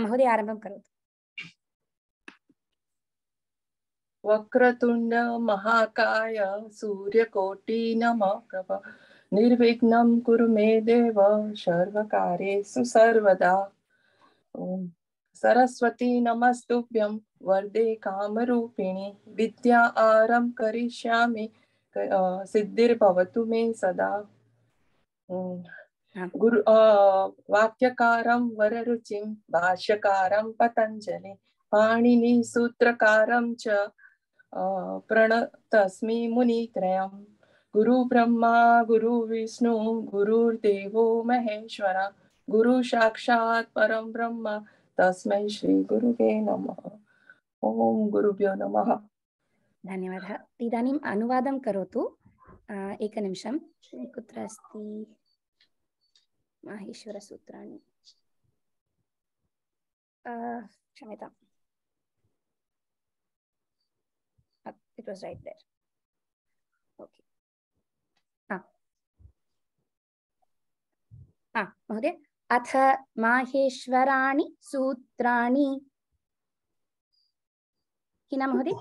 महोदय आरम्भं करोतु वक्रतुण्ड महाकाय सूर्यकोटि नमः निर्विघ्नं कुरु मे देव सर्वकार्येषु सर्वदा ॐ सरस्वती नमस्तुभ्यं वरदे कामरूपिणि विद्या आरं करिष्यामि सिद्धिर्भवतु मे सदा गुरु वाक्यकारं वररुचिं भाष्यकारं पतञ्जलि पाणिनि सूत्रकारं च प्रणतस्मि मुनित्रयं। गुरुब्रह्मा गुरुविष्णु गुरुर्देवो महेश्वर गुरु साक्षात् परं ब्रह्म तस्मै श्रीगुरुवे नमः। ॐ गुरुभ्यो नमः। धन्यवादः। इदानीम् अनुवादं करोतु। एकनिमिषं। कुत्र अस्ति? माहेश्वरसूत्राणि क्षम्यताम् it was right there. Okay. ah ah महोदय अथ माहेश्वराणि सूत्राणि हिना महोदय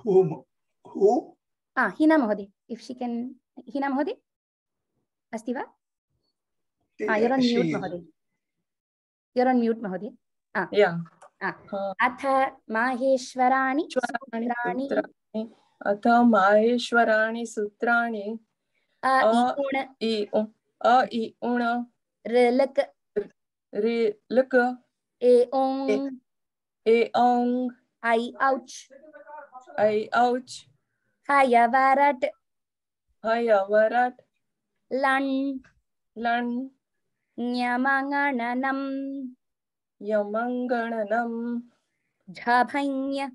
who ah हिना महोदय if she can हिना महोदय अस्ति वा ah you're on mute महोदय you're on mute महोदय ah yeah ah अथ माहेश्वराणि सूत्राणि अथ माहेश्वराणि सूत्राणि अ अ इ उ अ इ उण ऋलक रि ए ओंग ए ओंग आई ouch ऐ औच varat हय वरट न्यमङ्गणनं यमङ्गणनं झभञ्य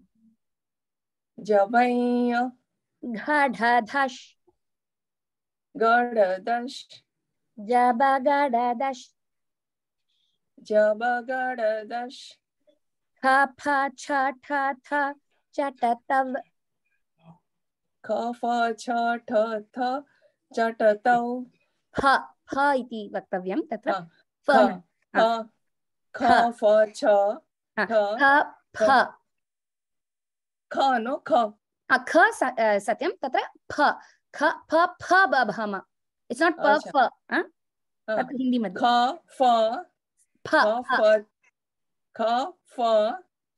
जवञ्य घढधश गडदश जबगडदश जबगडदश खफ छ ठ थ चटतव खफ छ ठ थ चटतौ फ फ इति वक्तव्यं तत्र फ ख फ छ फ। ख। नो ख। ख सत्यं तत्र फ। ख फ फ बभम इट्स् नाट् प अच्छा। फ तत्र हिंदी मध्ये ख फ। फ। ख फ।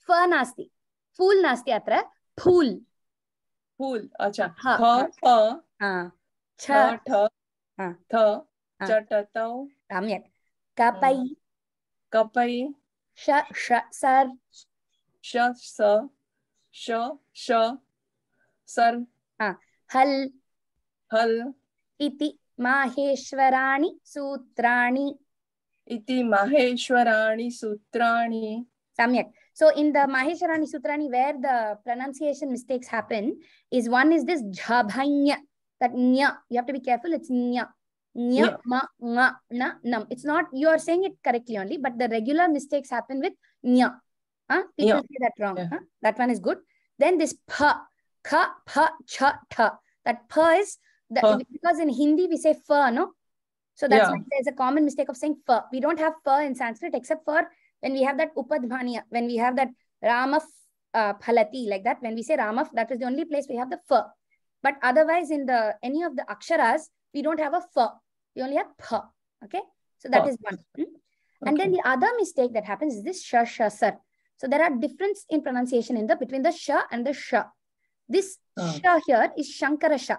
फ नास्ति। फूल् नास्ति अत्र। फूल्। फूल अच्छा। ख फ। छ। ठ थ। चटतौ सम्यक् कपै कपै श श सर् श स श श सर् हल् हल् इति माहेश्वराणि सूत्राणि इति माहेश्वराणि सूत्राणि Samyak. So in the Maheshwarani Sutrani, where the pronunciation mistakes happen, is one is this jhabhanya, that nya. You have to be careful. It's nya. Nya, ma, nga, na, nam. It's not, you are saying it correctly only, but the regular mistakes happen with nya. Huh? People Nya. say that wrong. Yeah. Huh? That one is good. Then this pa, ka, pa, cha, tha. That pa is, the, because in Hindi we say fa, no? So that's Yeah. why there's a common mistake of saying fa. We don't have fa in Sanskrit except for when we have that upadhvaniya, when we have that Rama uh, phalati, like that, when we say Rama, that is the only place we have the fa. But otherwise, in the any of the aksharas, we don't have a fa. We only have pa. Okay, so that is one. Hmm? And then the other mistake that happens is this sha sha sar. So there are difference in pronunciation in the between the sha and the sha. This Ah. sha here is shankara sha.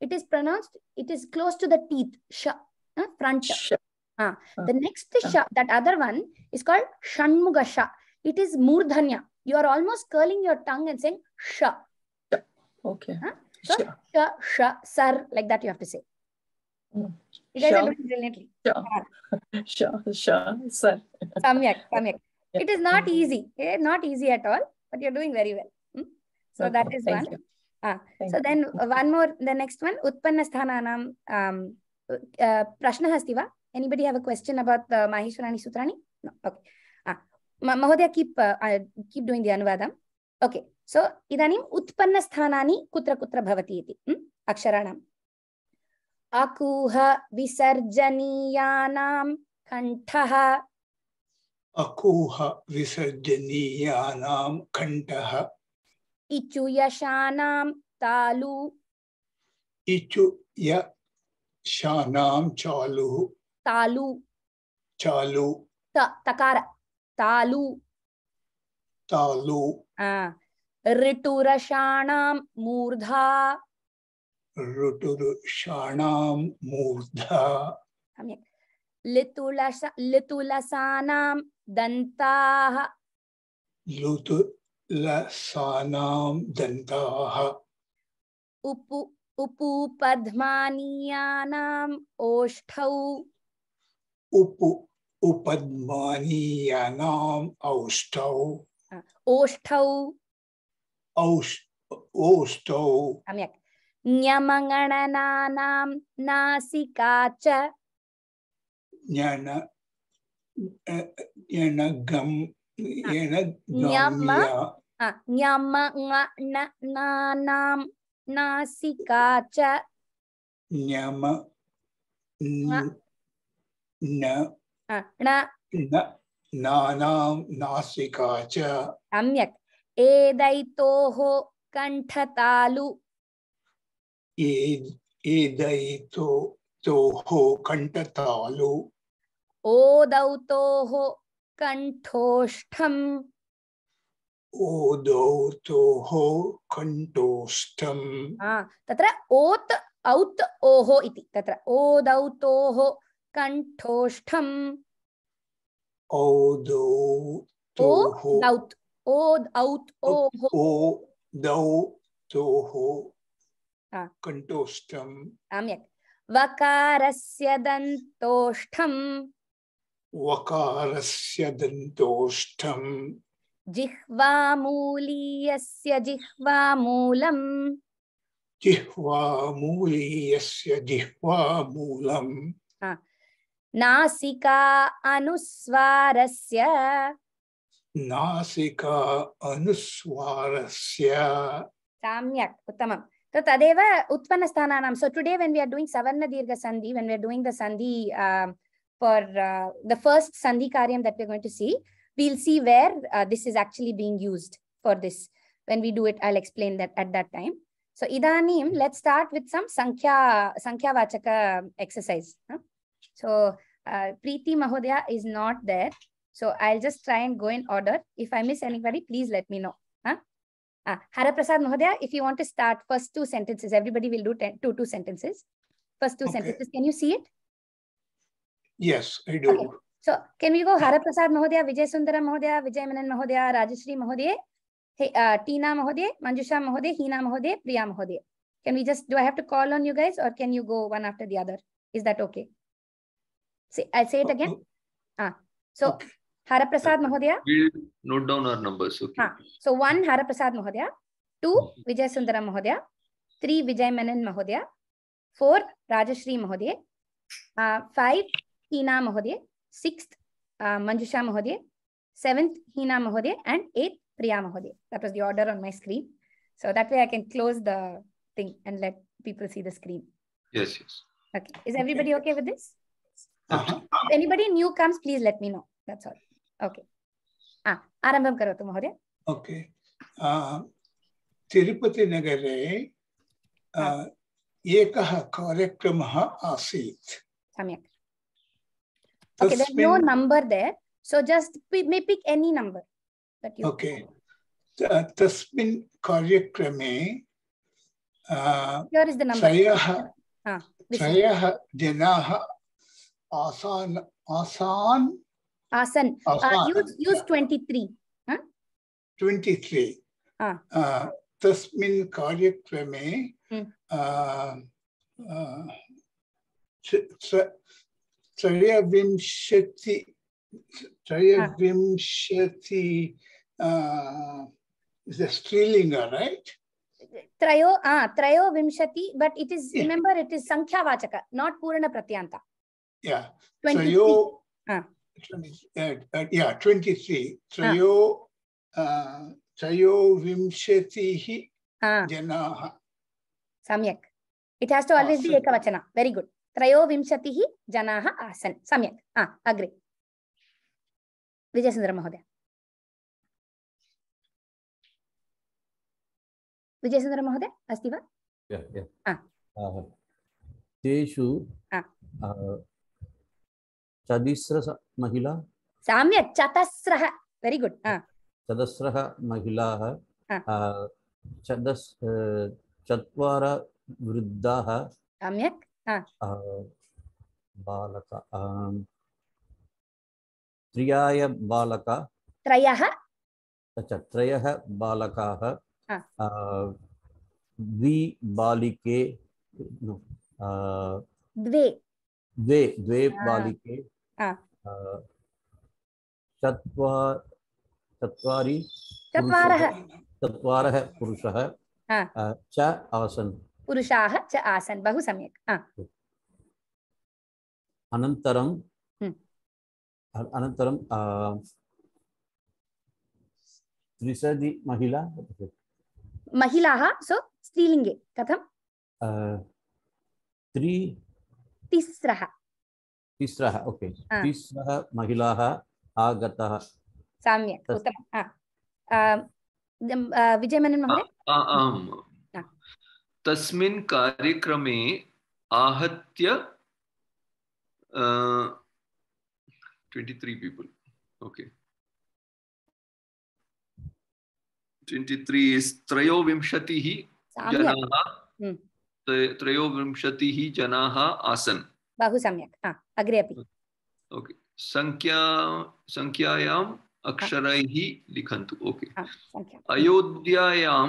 It is pronounced. It is close to the teeth. Sha, huh? front. sh The next sha, that other one is called Shanmuga sha. It is Murdhanya. You are almost curling your tongue and saying sha, okay Huh? So- sh sha, sha, sar, like that you have to say. Mm. You guys are doing brilliantly. sh sh sir Samyak, samyak. Yeah. It is not easy. eh, Not easy at all, but you're doing very well. Hmm? So okay. that is thank one. you. Ah, Thank So you. then uh, one more, the next one, Utpannasthananam. Um, uh, Prashna asti va? Anybody have a question about the Maheshwarani Sutrani? No. Okay. Ah, Ma- Mahodaya, keep uh, uh, keep doing the anuvadam. Okay. So idanim utpannasthanani अकूह विसर्जनीयानाम कंठः अकूह विसर्जनीयानाम कंठः इचु यशानाम तालु इचु य चालु। तालु। चालु। त तकार तालु। तालु। आ ऋतुरशानाम मूर्धा। ऋटुरुषाणां मूर्धा। सम्यक्। लितुलस लितुलसानां दन्ताः। लुतुलसानां दन्ताः। उपु उपूपद्मानीयानाम् ओष्ठौ उपु उपद्मानीयानाम् औष्ठौ। ओष्ठौ औष् ओष्ठौ सम्यक्। न्यमगणनानां नासिका च ज्ञान ज्ञानगम् न्यम आ, न्यमगणनानां नासिका च ज्ञम न आ, ण न नानां नासिका च सम्यक् एदैतोः कण्ठतालु एद् एदैतो कण्ठतालु। ओदौतोः कण्ठोष्ठम्। ओदौ कण्ठोष्ठम्। तत्र ओत् औत् ओः इति। तत्र ओदौतोः कण्ठोष्ठम्। औदौ ओदौत् ओद् औत् ओः ओदौ तोः। कण्ठोष्ठम् सम्यक् वकारस्य दन्तोष्ठम् वकारस्य दन्तोष्ठम् जिह्वामूलीयस्य जिह्वामूलम् जिह्वामूलीयस्य जिह्वामूलम् नासिका अनुस्वारस्य नासिका अनुस्वारस्य सम्यक् उत्तमं So tadeva utpanna sthananam. So today when we are doing savarna dirgha sandhi, when we are doing the sandhi um, for uh, the first sandhi karyam that we are going to see, we'll see where uh, this is actually being used for this. When we do it, I'll explain that at that time. So idanim, let's start with some sankhya, sankhya vachaka exercise. Huh? So uh, Preeti Mahodaya is not there. So I'll just try and go in order. If I miss anybody, please let me know. Ah, Haraprasad Mahodaya, if you want to start first two sentences, everybody will do ten, two, two sentences. First two Okay. sentences. Can you see it? Yes, I do. Okay. So can we go Haraprasad Mahodaya, Vijay Sundaram Mahodaya, Vijay Menon Mahodaya, Rajashri Mahodaya, hey, uh, Tina Mahodaya, Manjusha Mahodaya, Hina Mahodaya, Priya Mahodaya. Can we just, do I have to call on you guys or can you go one after the other? Is that okay? See, I'll say it again. Ah, so Okay. Harprasad महोदय note down our numbers okay हाँ so 1 Harprasad महोदय 2 विजय सुंदरम महोदय 3 विजय मेनन महोदय 4 राजश्री महोदय 5 हीना महोदय 6 मंजुषा महोदय 7 हीना महोदय and 8 Priya महोदय that was the order on my screen so that way I can close the thing and let people see the screen yes yes okay is everybody okay with this anybody new comes please let me know that's all okay आरंभ करो तो महोदय okay Tirupati नगरे एक कार्यक्रम आसीत सम्यक okay there no number there so just may pick any number okay तस्मिन् कार्यक्रमे हियर आसान आसान आसन यूज़ तस्मिन् कार्यक्रमे त्रयविंशति त्रयविंशति स्त्रीलिङ्ग राइट त्रयो हाँ त्रयो विंशति but it is remember it is संख्यावाचक not पूर्ण प्रत्यांत या yeah, 23. त्रयो uh, त्रयोविंशतिः Ah, जनाः Samyak. It has to always be Asan. Ekavachana. Very good. Trayo Vimshatihi Janaha Asan. Samyak. Ah, agree. विजयसुन्दर महोदय विजयसुन्दर महोदय अस्ति वा Yeah, yeah. Ah. Uh, तेषु चदिस्र महिला। सम्यक् चतस्रः। वेरि गुड् चदस्रः महिलाः Ah. uh, चदस् uh, चत्वार वृद्धाः सम्यक्। uh, बालक त्रियाय बालका। त्रयः। अच्छा त्रयः बालकाः द्विबालिके no, uh, द्वे। द्वे द्वे. बालिके। चत्वारि चत्वारः। चत्वारः पुरुषः। च आसन्। पुरुषाः च आसन्। बहु सम्यक्। अनन्तरं Hmm. अनन्तरं त्रिसदि महिला। महिलाः सो स्त्रीलिङ्गे कथं त्रि तिस्रः। तिस्रः ओके. तिस्रः महिलाः आगतः। सम्यक् तस्- उत्तमं। अ, विजयमेनन् महोदय? आम्। तस्मिन् कार्यक्रमे आहत्य twenty three people okay. Twenty three त्रयोविंशतिः सम्यक्। जनाः. त्रय- त्रयोविंशतिः जनाः आसन्। बहु सम्यक्। हा, अग्रे अपि। ओके संख्या संख्यायाम् अक्षरैः लिखन्तु ओके। अयोध्यायां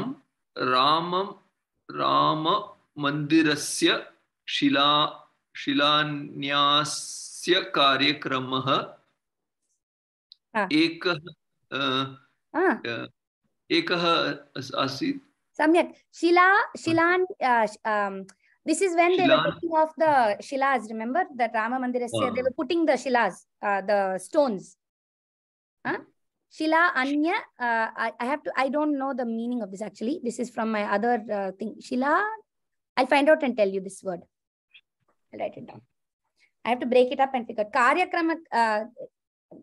राम राममन्दिरस्य शिला शिलान्यास्य कार्यक्रमः एकः एकः आसीत्? सम्यक्। शिला शिलान् This is when they were putting off the shilas. Remember that Rama Mandirasya, oh. they were putting the shilas, uh, the stones. Huh? Shila Anya, uh, I, I, have to, I don't know the meaning of this actually. This is from my other uh, thing. Shila, I'll find out and tell you this word. I'll write it down. I have to break it up and figure. Karyakrama, uh,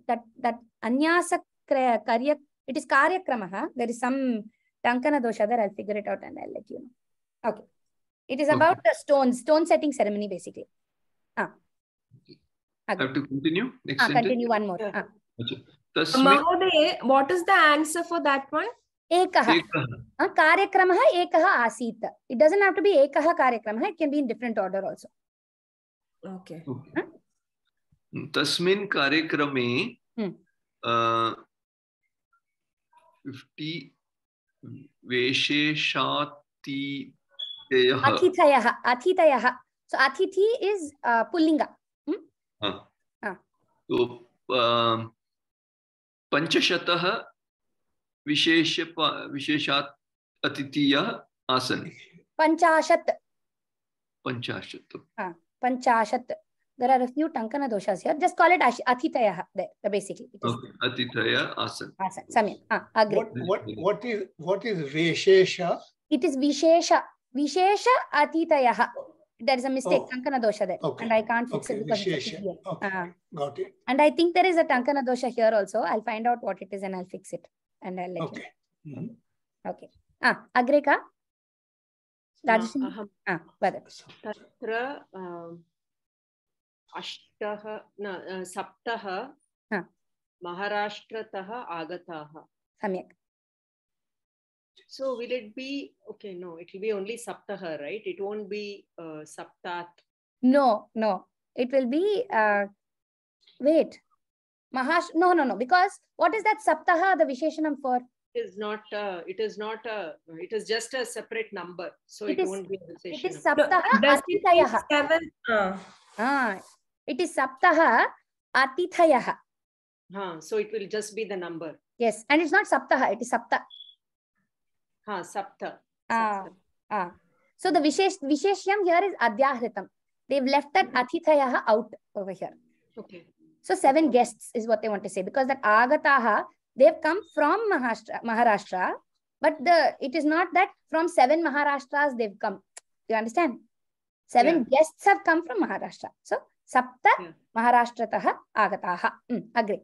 that, that Anyasa uh, Karya, it is Karyakrama. Huh? There is some Tankana dosha there. I'll figure it out and I'll let you know. Okay. It is Okay. about the stones stone setting ceremony basically ah I have to continue next ah, sentence continue one more ah. अच्छा। Mahoday, what is the answer for that one? एकः ah, कार्यक्रमः एकः आसीत् it doesn't have to be एकः कार्यक्रमः it can be in different order also Okay. तस्मिन् कार्यक्रमे Hmm. Fifty वेशेषातिथयः अतिथयः अतिथयः so अतिथि is uh, pullinga हा। हा। तो अ, विशेष विशेषात् अतिथयः आसन् पञ्चाशत् पञ्चाशत् पञ्चाशत् there are a few tankana doshas here just call it ash- athitayah there basically it is Okay, अतिथयः आसन् आसन् सम्यक् ah, अग्रे What, what, what is, what is Veshesha? it is vishesha vishesha atitayah there is a mistake Oh. tankana dosha there Okay. and i can't fix Okay, it because it's. PDF. Okay, Ah. got it. and i think there is a tankana dosha here also i'll find out what it is and i'll fix it and i'll let Okay. Mhm. you know okay ah agre ka ah वद तत्र अ, अष्टः न अ, सप्तः हा। महाराष्ट्रतः आगताः सम्यक् So will it be, okay, no, it will be only saptaha, right? It won't be uh, saptat. no no it will be uh wait mahash no no no because what is that saptaha the visheshanam for It is not, uh, it is not a, it is just a separate number. So It it, is- won't be a it recession. is saptaha Does it seven? Uh, ah it is saptaha atithayah Huh, so it will just be the number. yes and it's not saptaha it is sapta Sapta. Ah. Ah. So the Vishesh Visheshyam here is Adyahritam. They've left that Athithayaha out over here. Okay. So seven guests is what they want to say because that Agataha, they've come from Maharashtra, Maharashtra, but the it is not that from seven Maharashtras they've come. You understand? Seven guests have come from Maharashtra. So Sapta Yeah. Maharashtrataha Agataha. Mm, agree.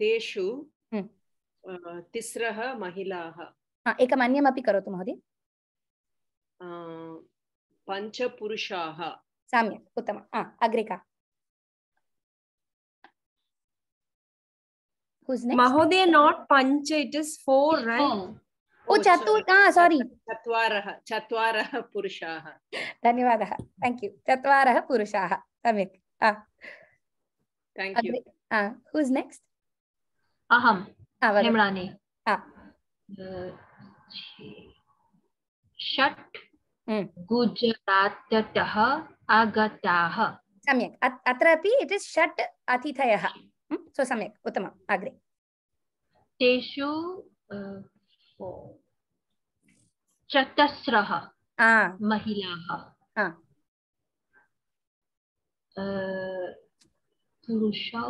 तेषु Hmm. uh, तिस्रः महिलाः हा, एकम् अन्यमपि करोतु महोदय। uh, पञ्चपुरुषाः। सम्यक् उत्तमम्। हा, अग्रे का? Is ओ चतुर् हा सारी चत्वारः चत्वारः पुरुषाः। धन्यवादः। थैंक यू चत्वारः पुरुषाः। सम्यक्। हा, थैंक यू अग्रे हूस् नेक्स्ट् अहं हा. षट् हम्म. गुजराततः आगताः। सम्यक्। अत्रापि इट् इस् षट् अतिथयः। सो सम्यक्। उत्तमम्। अग्रे। तेषु चतस्रः महिलाः। पुरुषौ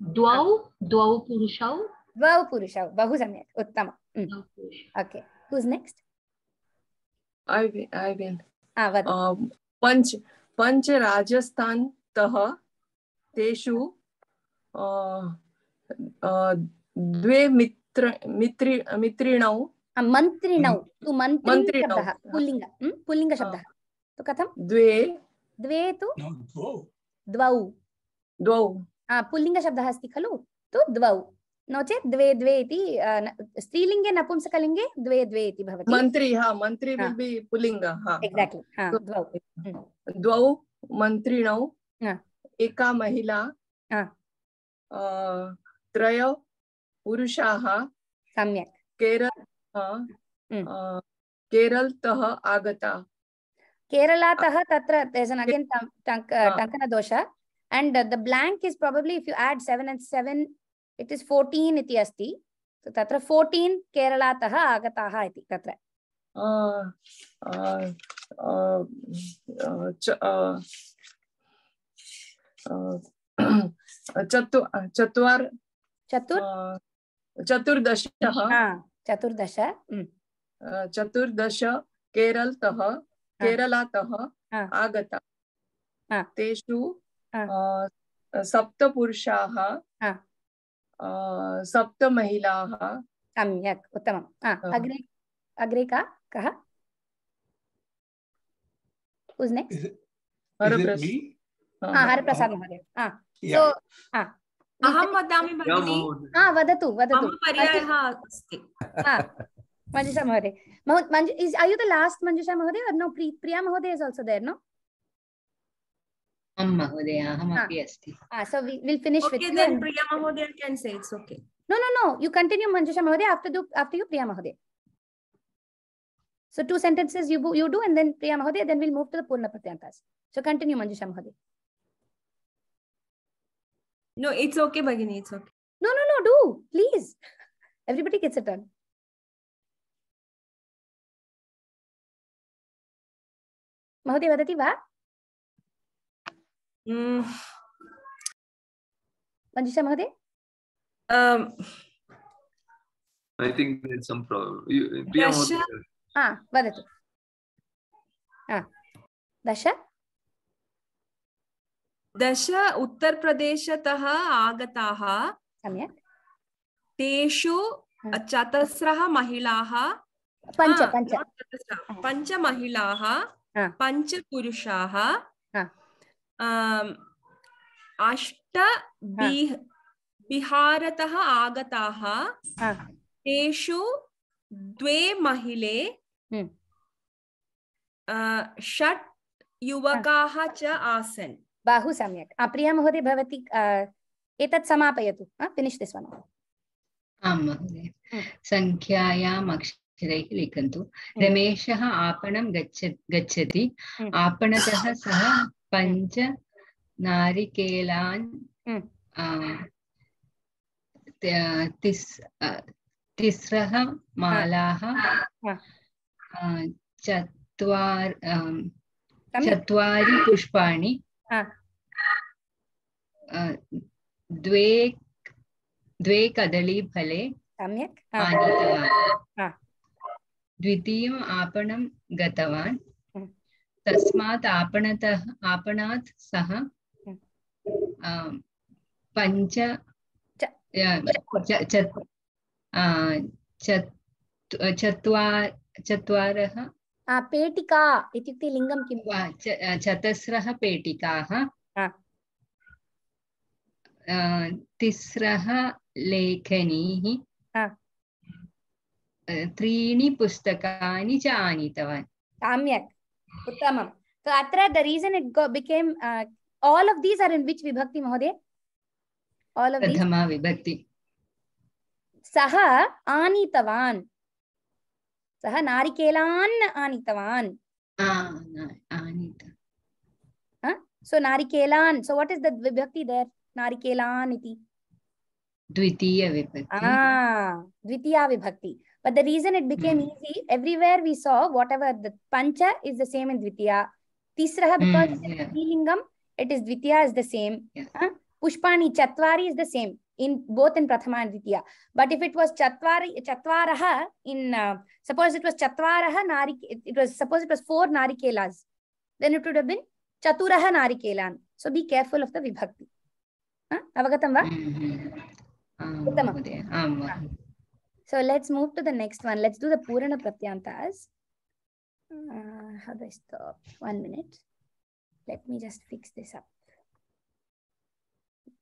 द्वौ द्वौ पुरुषौ। द्वौ पुरुषौ। बहु सम्यक्। उत्तमम्। द्वौ पुरुषौ okay who's next I will. I will. हा वद Um, पंच पंच राजस्थानतः तेषु uh, uh, द्वे मित्र मित्रि मित्रिणौ मन्त्रिणौ तु मन्त्री शब्दः पुल्लिङ्ग म्? पुल्लिङ्गशब्दः तु कथं द्वे द्वे तु द्वौ. द्वौ द्वौ हा अस्ति खलु तु द्वौ नो चेत् द्वे द्वे इति स्त्रीलिङ्गे नपुंसकलिङ्गे द्वे द्वे इति भवति। मन्त्री हा मन्त्री हा. विल बी पुल्लिंग हा एक्साक्ट्लि हा द्वौ। हम्म, द्वौ मन्त्रिणौ एका महिला त्रय पुरुषाः सम्यक्। केरल केरलतः आगता। केरलातः तत्र. टङ्कनदोष uh, the blank is probably if you add 7 and 7 it is 14 इति अस्ति। तत्र 14 केरलातः आगताः इति तत्र। चत्वार चतुर्? चतुर्दशः। हा चतुर्दश। चतुर्दश केरलतः केरलातः आगता। हा. तेषु सप्तपुरुषाः हा. uh, सप्त महिलाः सम्यक् उत्तमम् हा, Ah. अग्रे अग्रे का कः Who's next? Is it, is it? हा. हा हरप्रसाद् महोदय हा हा अहं वदामि भगिनि महोदय हा वदतु वदतु पर्यायः अस्ति हा last Manjusha Mahoday or no? Pri, Priya Mahoday is also there, no? आं महोदय अहमपि अस्ति Ah, so we will finish with Okay, you. then and- Priya Mahodaya can say it's okay. No, no, no. You continue Manjusha Mahoday after do after you Priya Mahoday. So two sentences you bo- you do and then Priya Mahoday, then we'll move to the Purna Pratyantas. So continue Manjusha Mahoday. No, it's okay, Bhagini, it's okay. No, no, no. Do please. Everybody gets a turn. Mahoday vadati va? Mm, Manjusha Mahoday? um, I think there's some problem. You, Priya Dasha- Ah, vadatu. Ah. Dasha? दश उत्तरप्रदेशतः आगताः Samyak. तेषु Hmm. चतस्रः महिलाः Pancha, Ah, pancha. not चतस्रः, पञ्च महिलाः Ah. पञ्च पुरुषाः Ah. अष्ट बिह- बिहारतः आगताः. तेषु द्वे महिले. अ, षट् युवकाः च आसन्। बहु सम्यक्। प्रिया महोदय भवती एतत् समापयतु। फिनिश् दिस् वन् आं महोदय। हम्म। सङ्ख्यायाम् अक्षरैः लिखन्तु। रमेशः आपणं गच्छ गच्छति। हम्म। आपणतः सः पञ्च नारिकेलान् तिस् तिस्रः मालाः चत्वार चत्वारि पुष्पाणि द्वे द्वे कदलीफले सम्यक् आ, आनीतवान्. द्वितीयम् आपणं गतवान्. तस्मात् आपणतः आपणात् सः पञ्च चत्वारः. पेटिका इत्युक्ते लिङ्गं किं चतस्रः पेटिकाः। तिस्रः लेखनीः। त्रीणि पुस्तकानि च आनीतवान्। सम्यक्। उत्तमं so अत्र the reason it go, became uh, all of these are in which vibhakti mahoday all of these प्रथमा विभक्ति सः आनीतवान् सः नारिकेलान् आनीतवान् आनीत so narikelan so what is the vibhakti there narikelan iti द्वितीयविभक्ति ah dvitiya vibhakti But the reason it became mm. easy, everywhere we saw, whatever the pancha is the same in Dvitiya. Tisraha, because mm, yeah. it's Lingam, it is Dvitiya is the same. Yeah. Huh? Pushpani, Chatvari is the same in both in Prathama and Dvitiya. But if it was Chatvari, Chatvaraha in, uh, suppose it was Chatvaraha Narik, it, it was, suppose it was four Narikelas, then it would have been Chaturaha Narikelan. So be careful of the Vibhakti. Huh? Avagatam? Mm -hmm. Um, so let's move to the next one. Let's do the Purana Pratyantas. Uh, how do I stop? One minute. Let me just fix this up.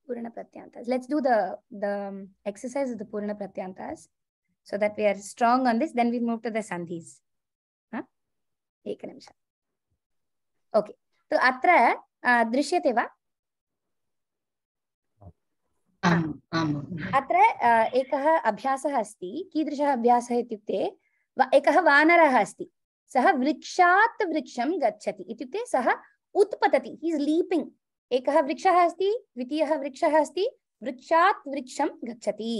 Purana Pratyantas. Let's do the, the um, exercise of the Purana Pratyantas so that we are strong on this. Then we move to the Sandhis. Huh? Okay. So, atra uh. अत्र एकः अभ्यासः अस्ति, कीदृशः अभ्यासः इत्युक्ते एकः वानरः अस्ति, सः वृक्षात् वृक्षं गच्छति, इत्युक्ते सः उत्पतति इस् लीपिङ्ग् एकः वृक्षः अस्ति, द्वितीयः वृक्षः अस्ति, वृक्षात् वृक्षं गच्छति।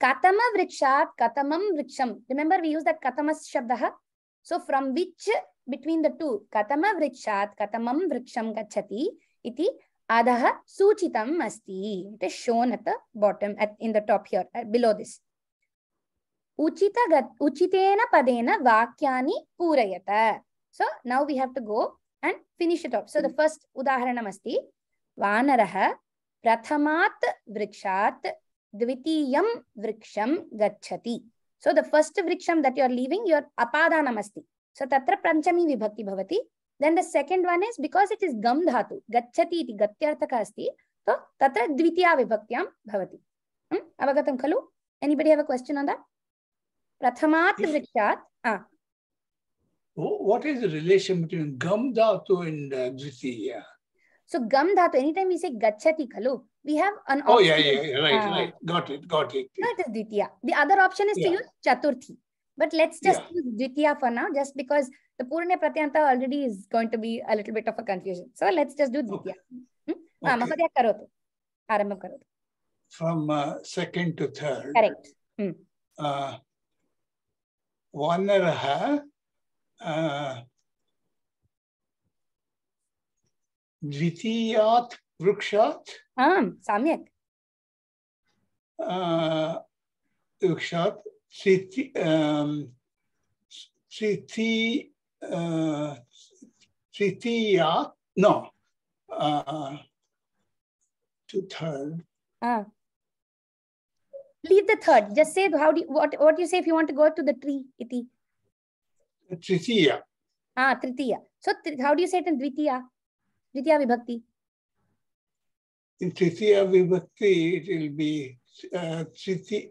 कथमवृक्षात् कथमं वृक्षं रिमेम्बर् वि यूस् शब्दः? So from which between the two कथमं वृक्षं गच्छति इति अधः सूचितम् अस्ति। Shown at the in the top here below this उचित उचितेन पदेन वाक्या पूरयत। So now we have to go and finish it so the first उदाहरणम् अस्ति। वानरः, प्रथमात् वृक्षात्, द्वितीयं वृक्षं गच्छति। सो द फ़र्स्ट वृक्षम दैट यू लीविंग योर अपादानम् सो तत्र विभक्ति bhavati. Then the second one is because it is gam dhatu, gachati iti gatyarthaka asti. So tatra dvitiya vibhaktiyam bhavati. Hmm? Avagatam khalu? Anybody have a question on that? Prathamat vrikshat. Ah, What is the relation between gam dhatu and uh, dvitiya? So gam dhatu, anytime we say gachati khalu, we have an Oh, option. yeah, yeah, yeah, right, Ah. right. Got it, got it. No, it is Dvitiya. The other option is yeah. to use Chaturthi. But let's just Yeah. use Dvitiya for now, just because the Purna Pratyanta already is going to be a little bit of a confusion. So let's just do Dvitiya. Hmm? Ah, Okay. Mahodaya karotu. Arambham karotu. From uh, second to third. Correct. Uh, Vanaraha uh, द्वितीयात् वृक्षात् Samyak. uh, वृक्षात् city, um, city, uh, city, uh, no, uh, to third. Ah. Leave the third. Just say how do you, what what you say if you want to go to the tree iti. Tritiya. Ah, tritiya. So how do you say it in dvitiya? Dvitiya vibhakti. In tritiya vibhakti, it will be uh, tritiya.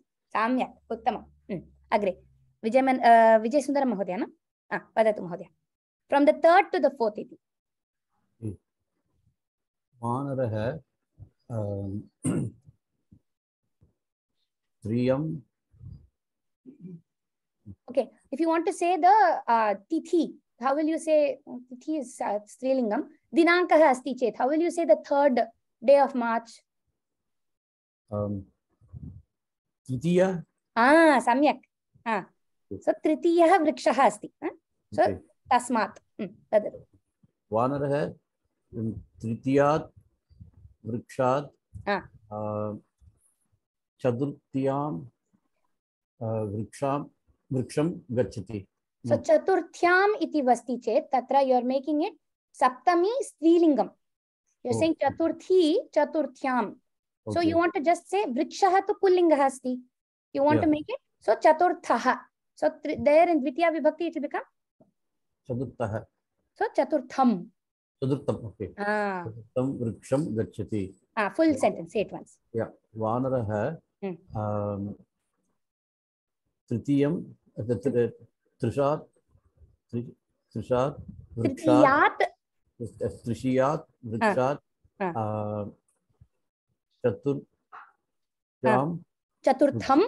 साम्यक् उत्तम हम्म। अग्रे विजय विजय सुंदर महोदय न? वदतु महोदय। From the third to the fourth इति। हम्म। वानरः प्रियम। Okay if you want to say the तिथि हाउ विल यू से तिथि इज़ स्त्रीलिंगम दिनांकः अस्ति चेत् how will you say the third day of March तृतीय? आ सम्यक्. हा. सो तृतीयः वृक्षः अस्ति सो. तस्मात्. तद्. वानरः तृतीयात् वृक्षात् हा. चतुर्थ्यां वृक्षां वृक्षं गच्छति। सो चतुर्थ्याम् इति अस्ति चेत् तत्र यु आर् मेकिङ्ग् इट् सप्तमी स्त्रीलिङ्गं यु. सेङ्ग् चतुर्थी चतुर्थ्यां Okay. You want to just say वृक्षः तु पुल्लिङ्गः अस्ति you want to Yeah. Make it so चतुर्थः सो देर् इन् द्वितीया विभक्ति इट् बिकम् चतुर्थः सो चतुर्थम् चतुर्थम् ओके चतुर्थं वृक्षं गच्छति फुल् सेण्टेन्स् एट् वन्स् या वानरः Hmm. आम्, तृतीयं तत्र तृषात् त्रि- तृषात् वृक्षात् तृतीयात् तृषीयात् वृक्षात् हा. आ, चतुर्थ्यां चतुर्थं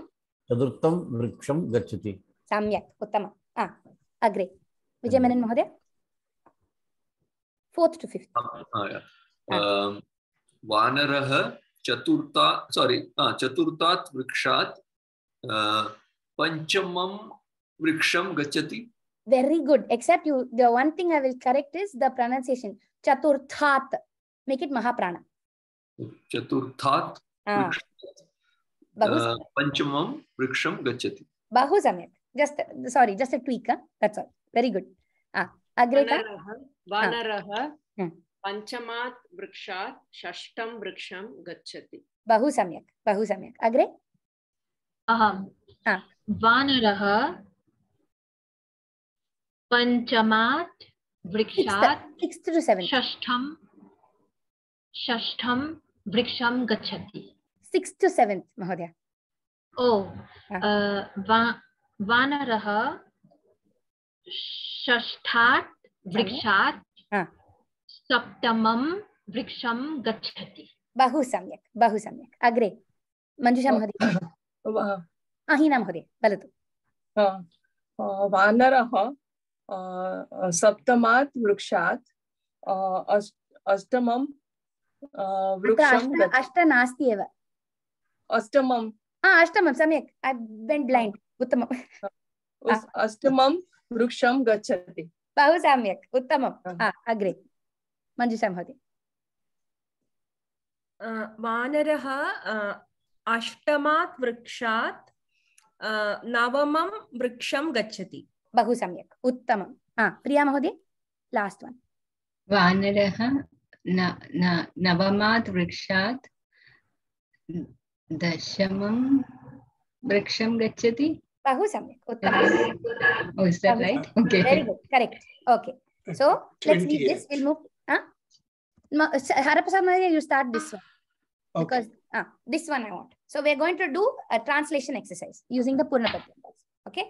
चतुर्थं वृक्षं गच्छति सम्यक् उत्तमम् आ, अग्रे विजयमेनन् महोदय फोर्त् टु Ah. Um, वानरः चतुर्था सोरि चतुर्थात् वृक्षात् uh, पञ्चमं वृक्षं गच्छति very good except you the one thing i will correct is the pronunciation chaturthat make it mahaprana चतुर्थात पंचमम वृक्षम गच्छति। बहु सम्यक्। Just sorry just a tweak that's all very good ah अग्रे का? वानरः हम्म। पंचमात् वृक्षात् षष्ठम वृक्षम गच्छति। बहु सम्यक् बहु सम्यक्। अग्रे? अहम् वानरः पञ्चमात् वृक्षात् 6 टु वृक्षम गच्छति सिक्स टू सेवेंथ महोदय। ओ वानरः षष्ठात् वृक्षात् सप्तमं वृक्षं गच्छति। बहु सम्यक् बहु सम्यक्। अग्रे मंजुषा महोदय। अहीना महोदय वदतु। वानरः सप्तमात् वृक्षात् अष्टमं अष्ट नास्ति एव अष्टमं हा अष्टमं सम्यक् ऐ वेण्ट् ब्लैण्ड् उत्तमम् अष्टमं वृक्षं गच्छति बहु सम्यक् उत्तमम् अग्रे मञ्जुषा महोदय वानरः अष्टमात् वृक्षात् नवमं वृक्षं गच्छति बहु सम्यक् उत्तमं प्रिया महोदय लास्ट् वन् वानरः न- न- नवमात् वृक्षात् दशमं वृक्षं गच्छति बहु सम्यक् उत्तमम् Oh, is that right? Okay. Very good correct okay so let's leave this will move Harprasad महोदय you start this one Okay. because ah, this one I want. So we're going to do a translation exercise using the Purna Pratyantas. Okay?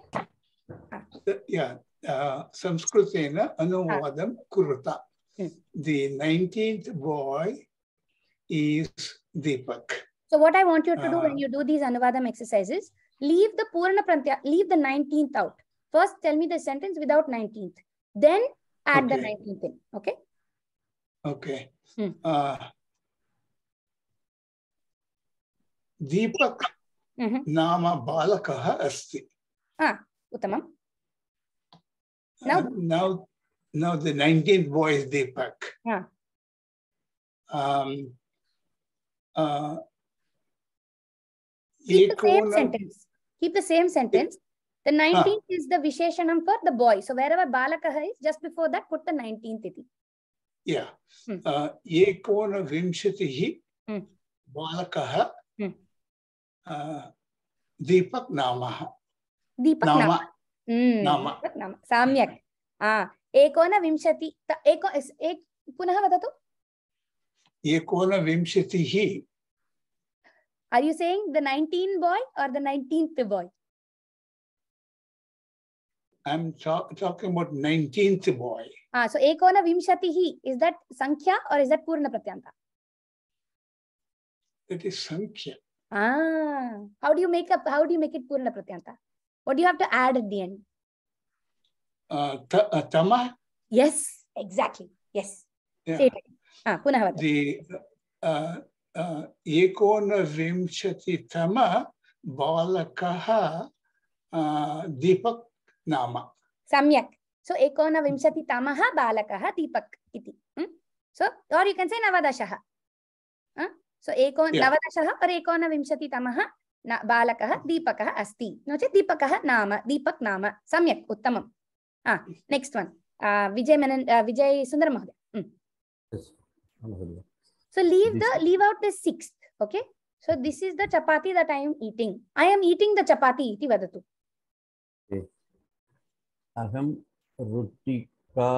uh. Yeah, uh, संस्कृतेन अनुवादं कुरुता. The 19th boy is Deepak. So what I want you to do uh, when you do these Anuvadam exercises, leave the Purana Prantya, leave the 19th out. First, tell me the sentence without 19th. Then add okay. the 19th in. Okay? Okay. Hmm. Uh, Deepak mm -hmm. nama balakah asti. Ah, uttamam. Now, uh, now now the 19th boy is Deepak. Yeah. Um, uh, Keep the same sentence. Keep the same sentence. The 19th is the Visheshanam for the boy. So wherever Balakaha is, just before that, put the 19th iti. Yeah. Hmm. Uh, एकोनविंशतिः Hmm. बालकः Hmm. uh, दीपक् नामः Deepak Nama. Hmm, नाम। Deepak Nama. Samyak. Ah, एकोनविंशति त- एको एक पुनः वदतु एकोनविंशतिः Are you saying the 19 boy or the 19th boy? I'm talk, talking about 19th boy. Ah, so ekona vimshatihi, is that sankhya or is that purna pratyanta? That is Sankhya. Ah, how do you make up, how do you make it purna pratyanta? What do you have to add at the end? Uh, uh, Tama, Yes, exactly. Yes. Yeah. Say it again. Ah, punah vada. the uh, uh, एकोनविंशतितम बालकः अ, दीपक नाम सम्यक् सो एकोनविंशतितमः बालकः दीपक् इति सो और् यु केन् से नवदशः सो एको Yeah. नवदशः और एकोनविंशतितमः बालकः दीपकः अस्ति नो चेत् दीपकः नाम दीपक् नाम सम्यक् उत्तमं next one Vijay Menon uh, Vijay Sundar महोदय. So leave the leave out the sixth. Okay. So this is the chapati that I am eating. I am eating the chapati. Iti vadatu. अहं रोटिका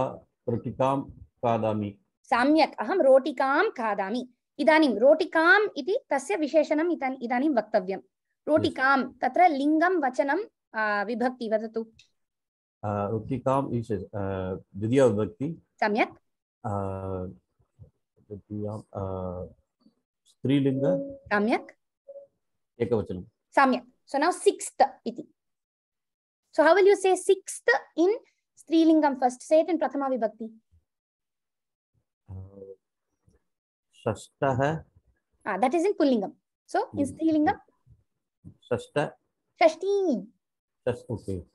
रोटिकां खादामि Samyak. Aham rotikam khadami. Idanim rotikam iti tasya visheshanam idan idanim vaktavyam. Rotikam tatra lingam vachanam uh, vibhakti vadatu. अ, रोटिकाम् is द्वितीया विभक्ति. अ, द्वितीयां अ, स्त्रीलिङ्ग Samyak. एकवचनं. So now sixth iti. So how will you say sixth in Strilingam first? Say it in Prathama Vibhakti. A, षष्ठः Ah, that is in Pullingam. So in Strilingam, षष्ठ. षष्ठ okay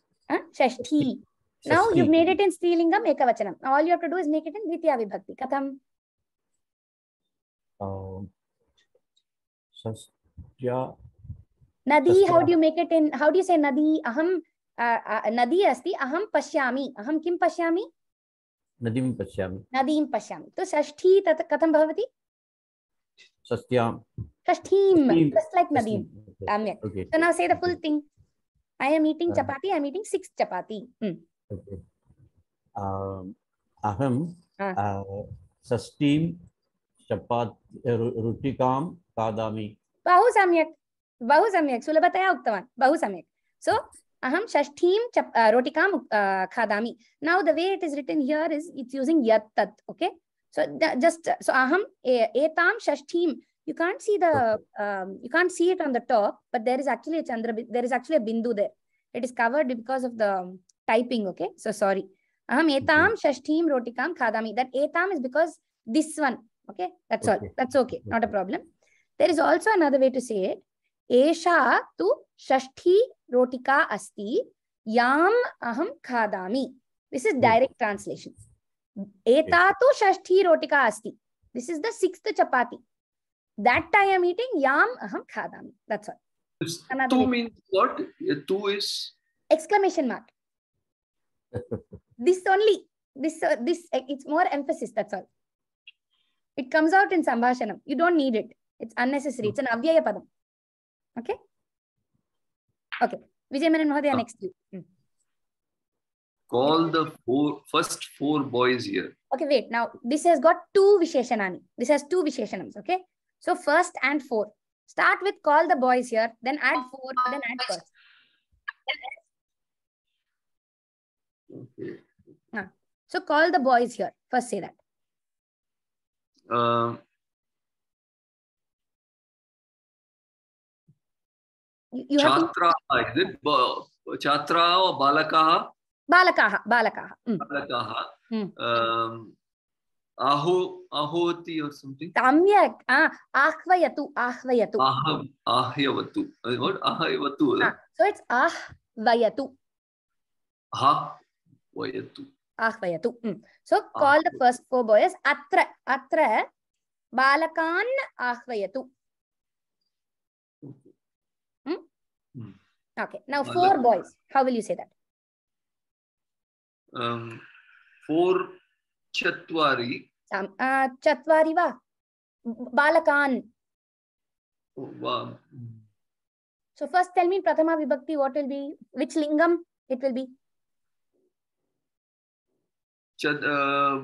Shashti. Now you've made it in Strilingam Ekavachanam. All you have to do is make it in Dvitiya Vibhakti. Katham. अ, षष्ट्या Nadi, how do you make it in, how do you say Nadi? Aham, uh, uh, Nadi asti, aham pashyami. Aham kim pashyami? नदीं पश्यामि Nadim pashyami. So Shashti tat katham bhavati? षष्ट्यां Shashtim. Just like Nadim. Okay So now say the full thing. I am eating chapati. I am eating six chapati. Hmm. Okay अ, अहं Ah. अ, षष्ठीं चपाति रोटिकां खादामि बहु सम्यक् बहु सम्यक् सुलभतया उक्तवान् बहु सम्यक् सो अहं षष्ठीं चप रोटिकां खादामि now the way it is written here is it's using यत् तत् ओके सो जस्ट् सो अहं ए- एतां षष्ठीं you can't see the um, you can't see it on the top but there is actually a chandra there is actually a bindu there. It is covered because of the um, typing okay? So sorry. Aham etam shashtim rotikam khadami. That etam is because this one okay? That's okay. all that's okay, not a problem. There is also another way to say it. Esha tu shashti rotika asti yam aham khadami. This is direct translation. Eta tu shashti rotika asti. This is the sixth chapati that I am eating, yam aham khadami. That's all. Two means what? Two is? Exclamation mark. this only, this, uh, this, uh, it's more emphasis, that's all. It comes out in Sambhashanam. You don't need it. It's unnecessary. It's an avyaya padam. Okay? Okay. Vijay Menon Mahodaya, next you. Hmm. Call the four, first four boys here. Okay, wait. Now, this has got two Visheshanani. This has two Visheshanams, okay? So first and four start with call the boys here then add four then add first Okay. so call the boys here first say that Uh, you, you have to Chatra, is it? Chatra or Balakaha? balakaha balakaha Hmm. Balakaha. Hmm. Um, Aho, ahoti or something. Samyak. Ah, ahvayatu, ahvayatu. Ah, ahyavatu. What? Ahyavatu. Ah, so it's ahvayatu. Ahvayatu. Ahvayatu. Mm. So call the first four boys. Atra, atra. Balakan ahvayatu. Okay. Hmm. Okay. Now four boys. How will you say that? Um, four Uh, चत्वारि वा बालकान् Oh, wow. so first tell me prathama vibhakti what will be which lingam it will be Chat, uh,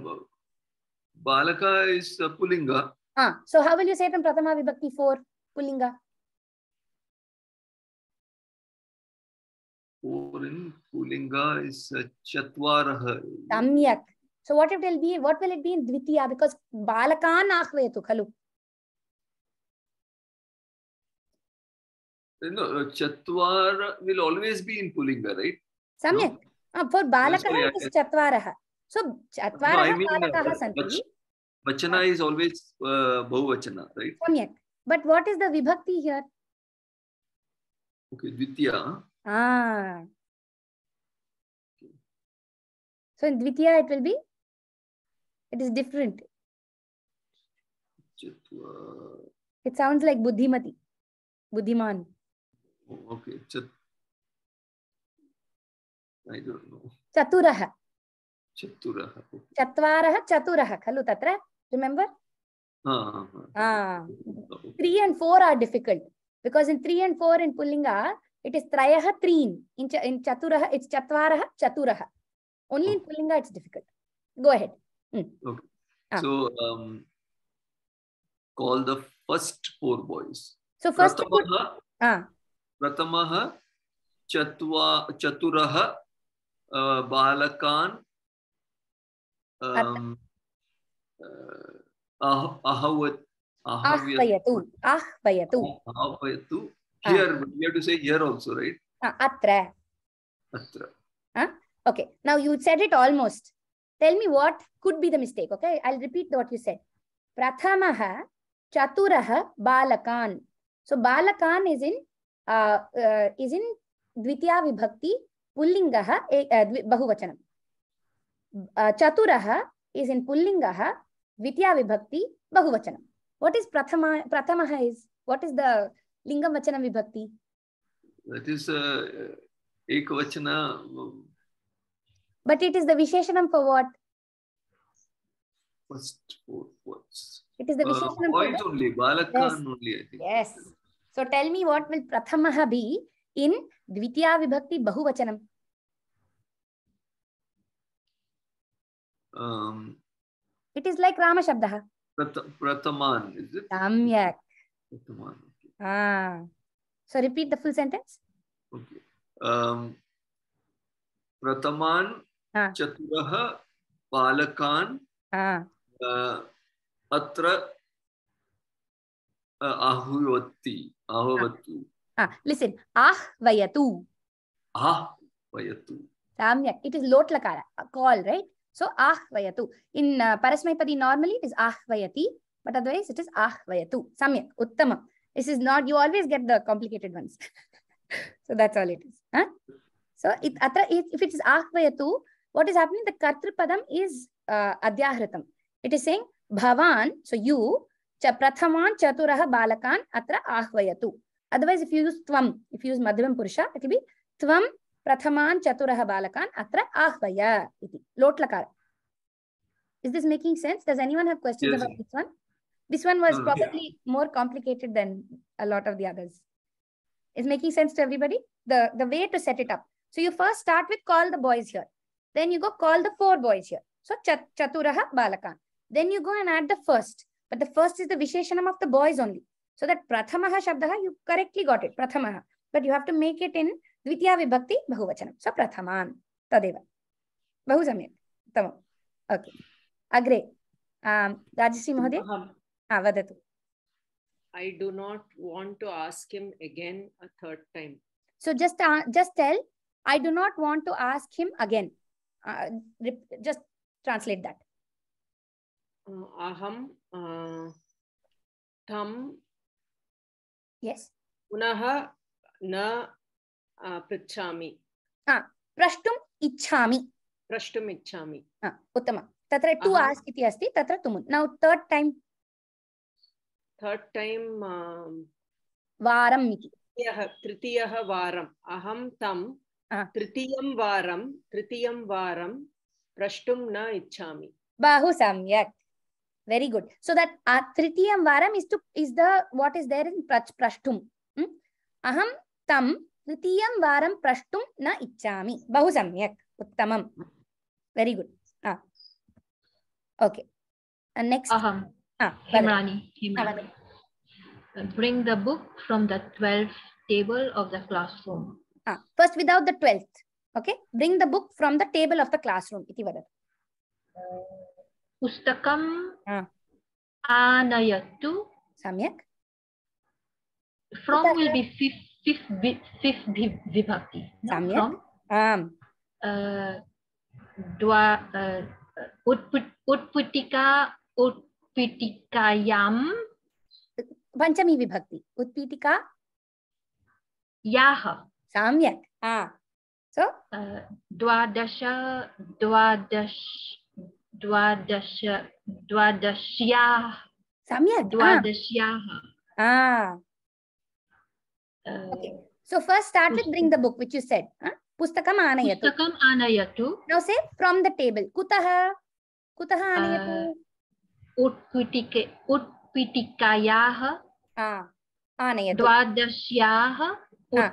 Balaka is uh, Pulinga. ah so how will you say it in prathama vibhakti 4 pullinga Four in Pulinga is uh, Chatwaraha. Samyak. So what it will be? What will it be in Dvitiya? Because Balakan ahvetu khalu. No, uh, Chatwara will always be in Pulinga, right? Samyak. Ah, for Balakah sorry, it I- is Chatvaraha. So No, I mean, uh, Balakaha Vach- santi. Vachana is always uh, Bahuvachana, right? Samyak. But what is the Vibhakti here? Okay, Dvitiya. Ah. So in Dvitiya it will be, it is different. Chatva. It sounds like Buddhimati, Buddhiman. Oh, okay. Chat. I don't know. Chaturaha. Chaturaha. Okay. Chatvarah, Chaturaha. Khalu tatra. Remember? Ah, ah, Ah. Three and four are difficult because in three and four in Pullinga, it is Trayaha, Treen. In, ch- in Chaturaha, it's Chatvaraha, Chaturaha. Only in Pullinga, it's difficult. Go ahead. Hmm. Okay. Ah. So um, call the first four boys. So first Pratamaha, ah. Pratamaha Chatwa, Chaturaha uh, Balakan um, uh, ah, uh, Ahawat Ahvayatu. Ahvayatu. Ahvayatu. Here, ah. you have to say here also, right? Ah, atra. Atra. Ah? Okay. Now you said it almost. Tell me what could be the mistake. Okay, I'll repeat what you said. Prathamaha chaturaha balakan. So balakan is in uh, uh, is in dvitiya vibhakti pullingaha e- uh, dvi- bahuvachanam. Uh, chaturaha is in pullingaha dvitiya vibhakti bahuvachanam. What is prathama prathamaha is? What is the lingam vachanam vibhakti? That is uh, ekavachana. um, But it is the visheshanam for what? First four words. It is the Uh, visheshanam for boys what? only, balakan only, I think. Yes. So tell me what will prathamaha be in dvitiya vibhakti bahuvachanam? Um, It is like Rama Shabdaha. Prat- Prataman, is it? Samyak. Prataman. Okay. Ah. So repeat the full sentence. Okay. Um, प्रथमान् Ah. चतुरः बालकान् Ah. अ, अत्र अ, आहुवति आहवतु Ah. Listen. Ahvayatu. आह्वयतु Samyak. It is lot lakara. A call, right? So ahvayatu. In uh, Parasmaipadi normally it is ahvayati. But otherwise it is ahvayatu. Samyak. Uttamam. This is not, you always get the complicated ones. so that's all it is. Huh? So it, atra, if if it is ahvayatu, what is happening? The kartripadam is uh, adhyahritam. It is saying bhavan, so you, cha prathaman chaturaha balakan atra ahvayatu. Otherwise, if you use tvam, if you use madhyamam purusha, it will be tvam prathaman chaturaha balakan atra ahvaya. Iti. Lotlakara. Is this making sense? Does anyone have questions Yes. about this one? This one was no. probably more complicated than a lot of the others. Is making sense to everybody? The, the way to set it up. So you first start with call the boys here. Then you go call the four boys here. So chat, Chaturaha Balakan. Then you go and add the first. But the first is the Visheshanam of the boys only. So that Prathamaha Shabdaha, you correctly got it. Prathamaha. But you have to make it in Dvitiya Vibhakti Bahuvachanam. So Prathaman. Tadeva. Bahu samyak. Tamam. Okay. Agre. Um, Rajasri Mahoday. Aham. Ah, vadatu. I do not want to ask him again a third time. So just uh, just tell, I do not want to ask him again. Uh, just translate that. Uh, aham uh, tam Yes. पुनः न uh, पृच्छामि. प्रष्टुम् इच्छामि Ah, uttama. Tatra to Aham. ask iti asti, tatra tumun. Now third time, third time varam iti. तृतीयः वारम् अहं तं Ah. तृतीयं वारं तृतीयं वारं प्रष्टुं न इच्छामि Bahu samyak. Very good. So that uh, tritiyam varam is to is the what is there in prach, prashtum. Hmm? Aham tam tritiyam varam prashtum na ichhami. Bahu samyak. Uttamam. Very good. Ah. Okay. And next. Aham, Ah, Bala. Himrani, Himrani. Uh, Bring the book from the 12th table of the classroom. Ah, first without the 12th. Okay. Bring the book from the table of the classroom. Iti vadat. Pustakam Ah. anayatu. Samyak. From will be fifth, fifth, fifth vibhakti. Samyak. From Um. uh, dwa, uh, utput, utputika utpitikayam Panchami vibhakti. Utpitika. याः Samyak. Ah. So, uh, द्वादश द्वादश द्वादश द्वादश्याः Samyak. Ah. द्वादश्याः ah. uh, Okay. So first start with bring the book which you said. Huh? Pustakam anayatu. पुस्तकम् आनयतु Now say from the table. Kutaha? Kutaha anayatu? उत्पीठिके उत्पीठिकायाः Ah. Anayatu. द्वादश्याः Ah.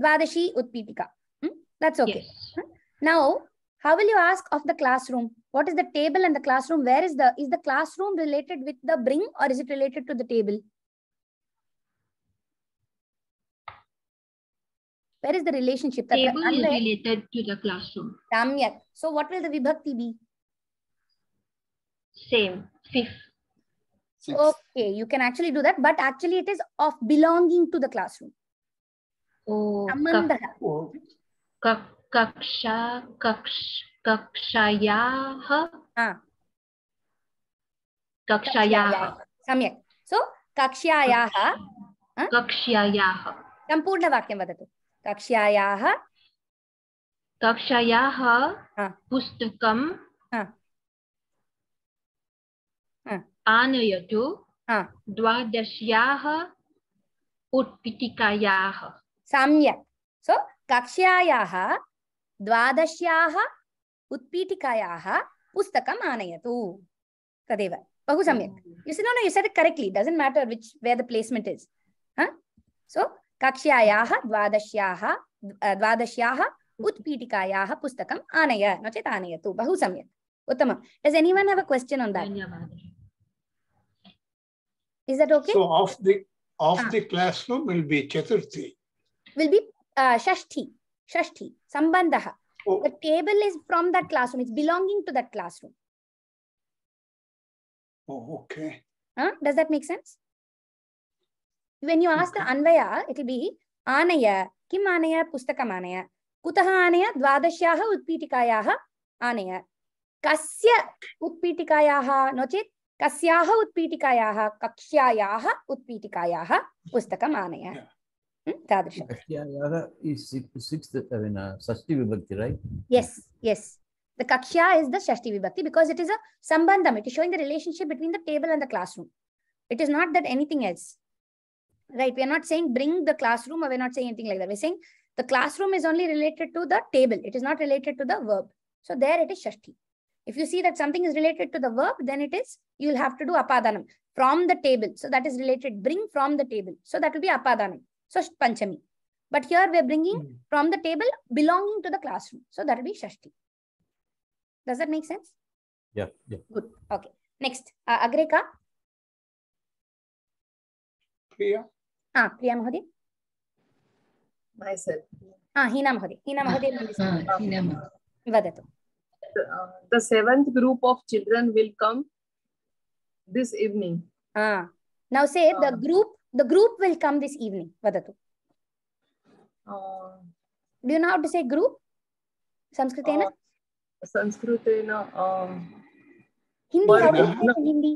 Dvadashi Utpipika. Hmm? That's okay. Yes. Hmm? Now, how will you ask of the classroom? What is the table and the classroom? Where is the, is the classroom related with the bring or is it related to the table? Where is the relationship? The table is related to the classroom. Samyak. So what will the vibhakti be? Same. Fifth. Okay, you can actually do that, but actually it is of belonging to the classroom. कक्षा कक्षाया कक्षाया। सो कक्षाया कक्षाया। संपूर्ण वाक्यम वदतु। कक्षायाः आनयतु। द्वादश्याः उत्पीठिकायाः। सम्यक्। सो कक्ष्यायाः द्वादश्याः उत्पीठिकायाः पुस्तकम् आनयतु। तदेव। बहु सम्यक्। You said, no, no, you said it correctly. It doesn't matter which where the placement is. Huh? So, कक्ष्यायाः द्वादश्याः द्- द्वादश्याः उत्पीठिकायाः पुस्तकम् आनय। नो चेत् आनयतु। बहु सम्यक्। उत्तमं does anyone have a question on that धन्यवादः। Is that okay So of the of Ah. the classroom will be be षष्ठी षष्ठी Oh, the table is from that classroom it's belonging to that classroom oh okay. huh? does that make sense when you ask okay. the anvaya it will be anaya kim anaya pustakam anaya kutah anaya dvadashyah utpitikayaah anaya kasya utpitikayaah no chet कस्याः उत्पीठिकायाः कक्ष्यायाः उत्पीठिकायाः पुस्तकम् आनय Yeah. Tadrisham. Is sixth, I mean, uh, Shashti Vibhakti, right? Yes, yes. The Kakshya is the Shashti Vibhakti because it is a Sambandham. It is showing the relationship between the table and the classroom. It is not that anything else. Right? We are not saying bring the classroom or we're not saying anything like that. We're saying the classroom is only related to the table. It is not related to the verb. So there it is Shashti. If you see that something is related to the verb, then it is, you'll have to do Apadhanam from the table. So that is related, bring from the table. So that will be Apadhanam. So Panchami. But here we're bringing Hmm. from the table belonging to the classroom. So that will be Shashti. Does that make sense? Yeah, yeah. Good. Okay. Next, uh, Agreka. Priya. Ah, Priya Mahoday. myself. Ah, Hina Mahoday. Hina. हा, Hina Vadatu. Uh, the seventh group of children will come this evening. Ah. Now say uh, the Ah. group, the group will come this evening. Vadatu. Uh, Do you know how to say group? Sanskritena? uh, Sanskritena, uh, Hindi, how do you say in Hindi?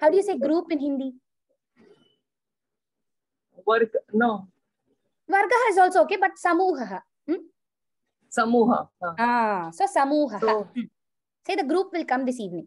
How do you say group in Hindi? work, no, Varga is also okay, but samuha. samuha. Uh, Ah, so samuha. so, Say the group will come this evening.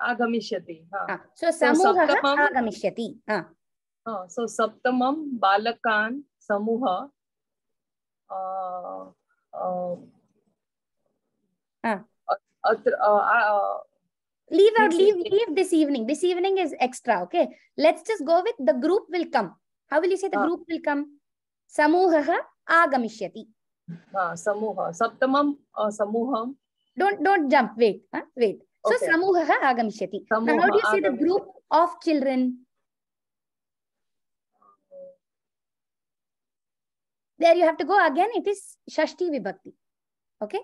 uh, samuha, uh, uh, Ah. uh, आगमिष्यति. Uh. सो समूहः सप्तमम्- आगमिष्यति Ah, Uh, so समूह uh, uh, Ah. अत्र uh, uh, leave out leave leave this evening this evening is extra okay let's just go with the group will come how will you say the Ah. group will come samuhah agamishyati हा, समूह सप्तमं uh, समूहं don't don't jump wait huh? wait so Okay. samuhah agamishyati now how do you say the group of children there you have to go again it is shashti vibhakti okay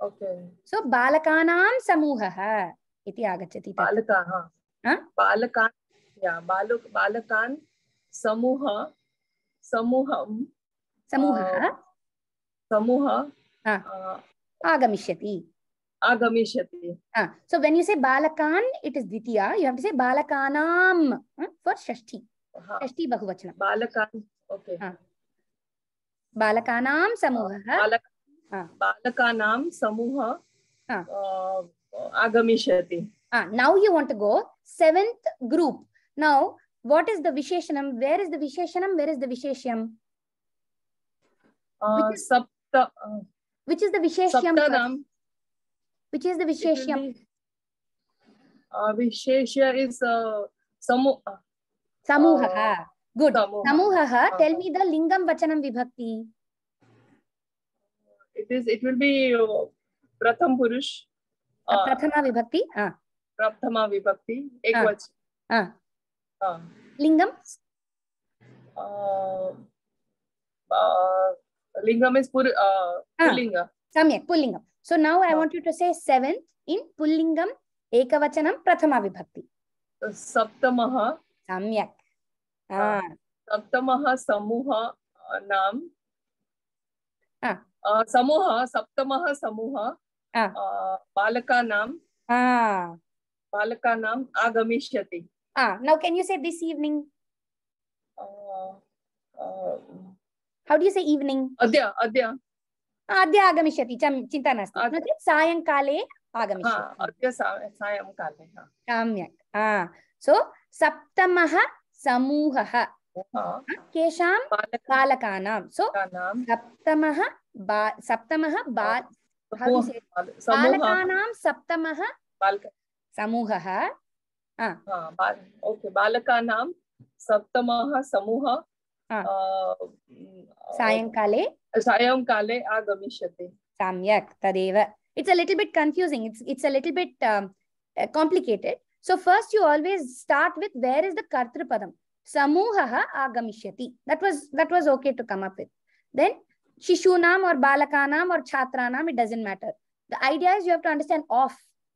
okay so balakanam samuhah agachati तत्र. बालकाः हा? बालकान् या बालक बालकान् समूह समूहं samuhah समूह हा. Uh, agamishyati आगमिष्यति Ah, so when you say balakan, it is ditya. You have to say balakanam huh, for shashti. हा, Shashti bahuvachanam. बालकान् ओके हा. Balakanam samuhah. बालक हा. बालकानां समूह हा. uh, आगमिष्यति Ah, now you want to go seventh group. Now, what is the visheshanam? Where is the visheshanam? Where is the visheshyam? Uh, Which is- सप्त uh, Which is the visheshyam? first? Which is the visheshyam? uh, विशेष्य is uh, समूह Samuhah. Good. समूह Samuhah. Tell Uh, me the lingam vachanam vibhakti. it is it will be uh, pratham purush uh, Prathama vibhakti. Ah, विभक्ति एक हाँ. वचन ah. हाँ. Lingam. Uh, uh, lingam is pur uh, Ah. पुल्लिंग Samyak, Pullingam. So now I Ah. want you to say seventh in Pullingam, Ekavachanam, Prathama Vibhakti. सप्तमः Samyak. Ah. सप्तमः समूह नाम Ah. uh, समूह सप्तमः समूह Ah. uh, बालकानां Ah. Balaka बालकानाम् आगमिष्यति Ah. Now can you say this evening? uh, uh, How do you say evening? अद्य अद्य अद्य आगमिष्यति चिन्ता नास्ति। नो चेत् सायङ्काले आगमिष्यति। सायङ्काले सम्यक्. So सप्तमः समूहः। केषां बालकानां। So सप्तमः सप्तमः बालकानां सप्तमः समूहः। बालकानां सप्तमः समूह। सायङ्काले सायङ्काले आगमिष्यति. It's a little bit confusing. It's it's a little bit um, uh, complicated. So first you always start with where is the Kartripadam? Samuhaha agamishyati. That was that was okay to come up with. Then Shishunam or Balakanam or Chatranam, it doesn't matter. The idea is you have to understand of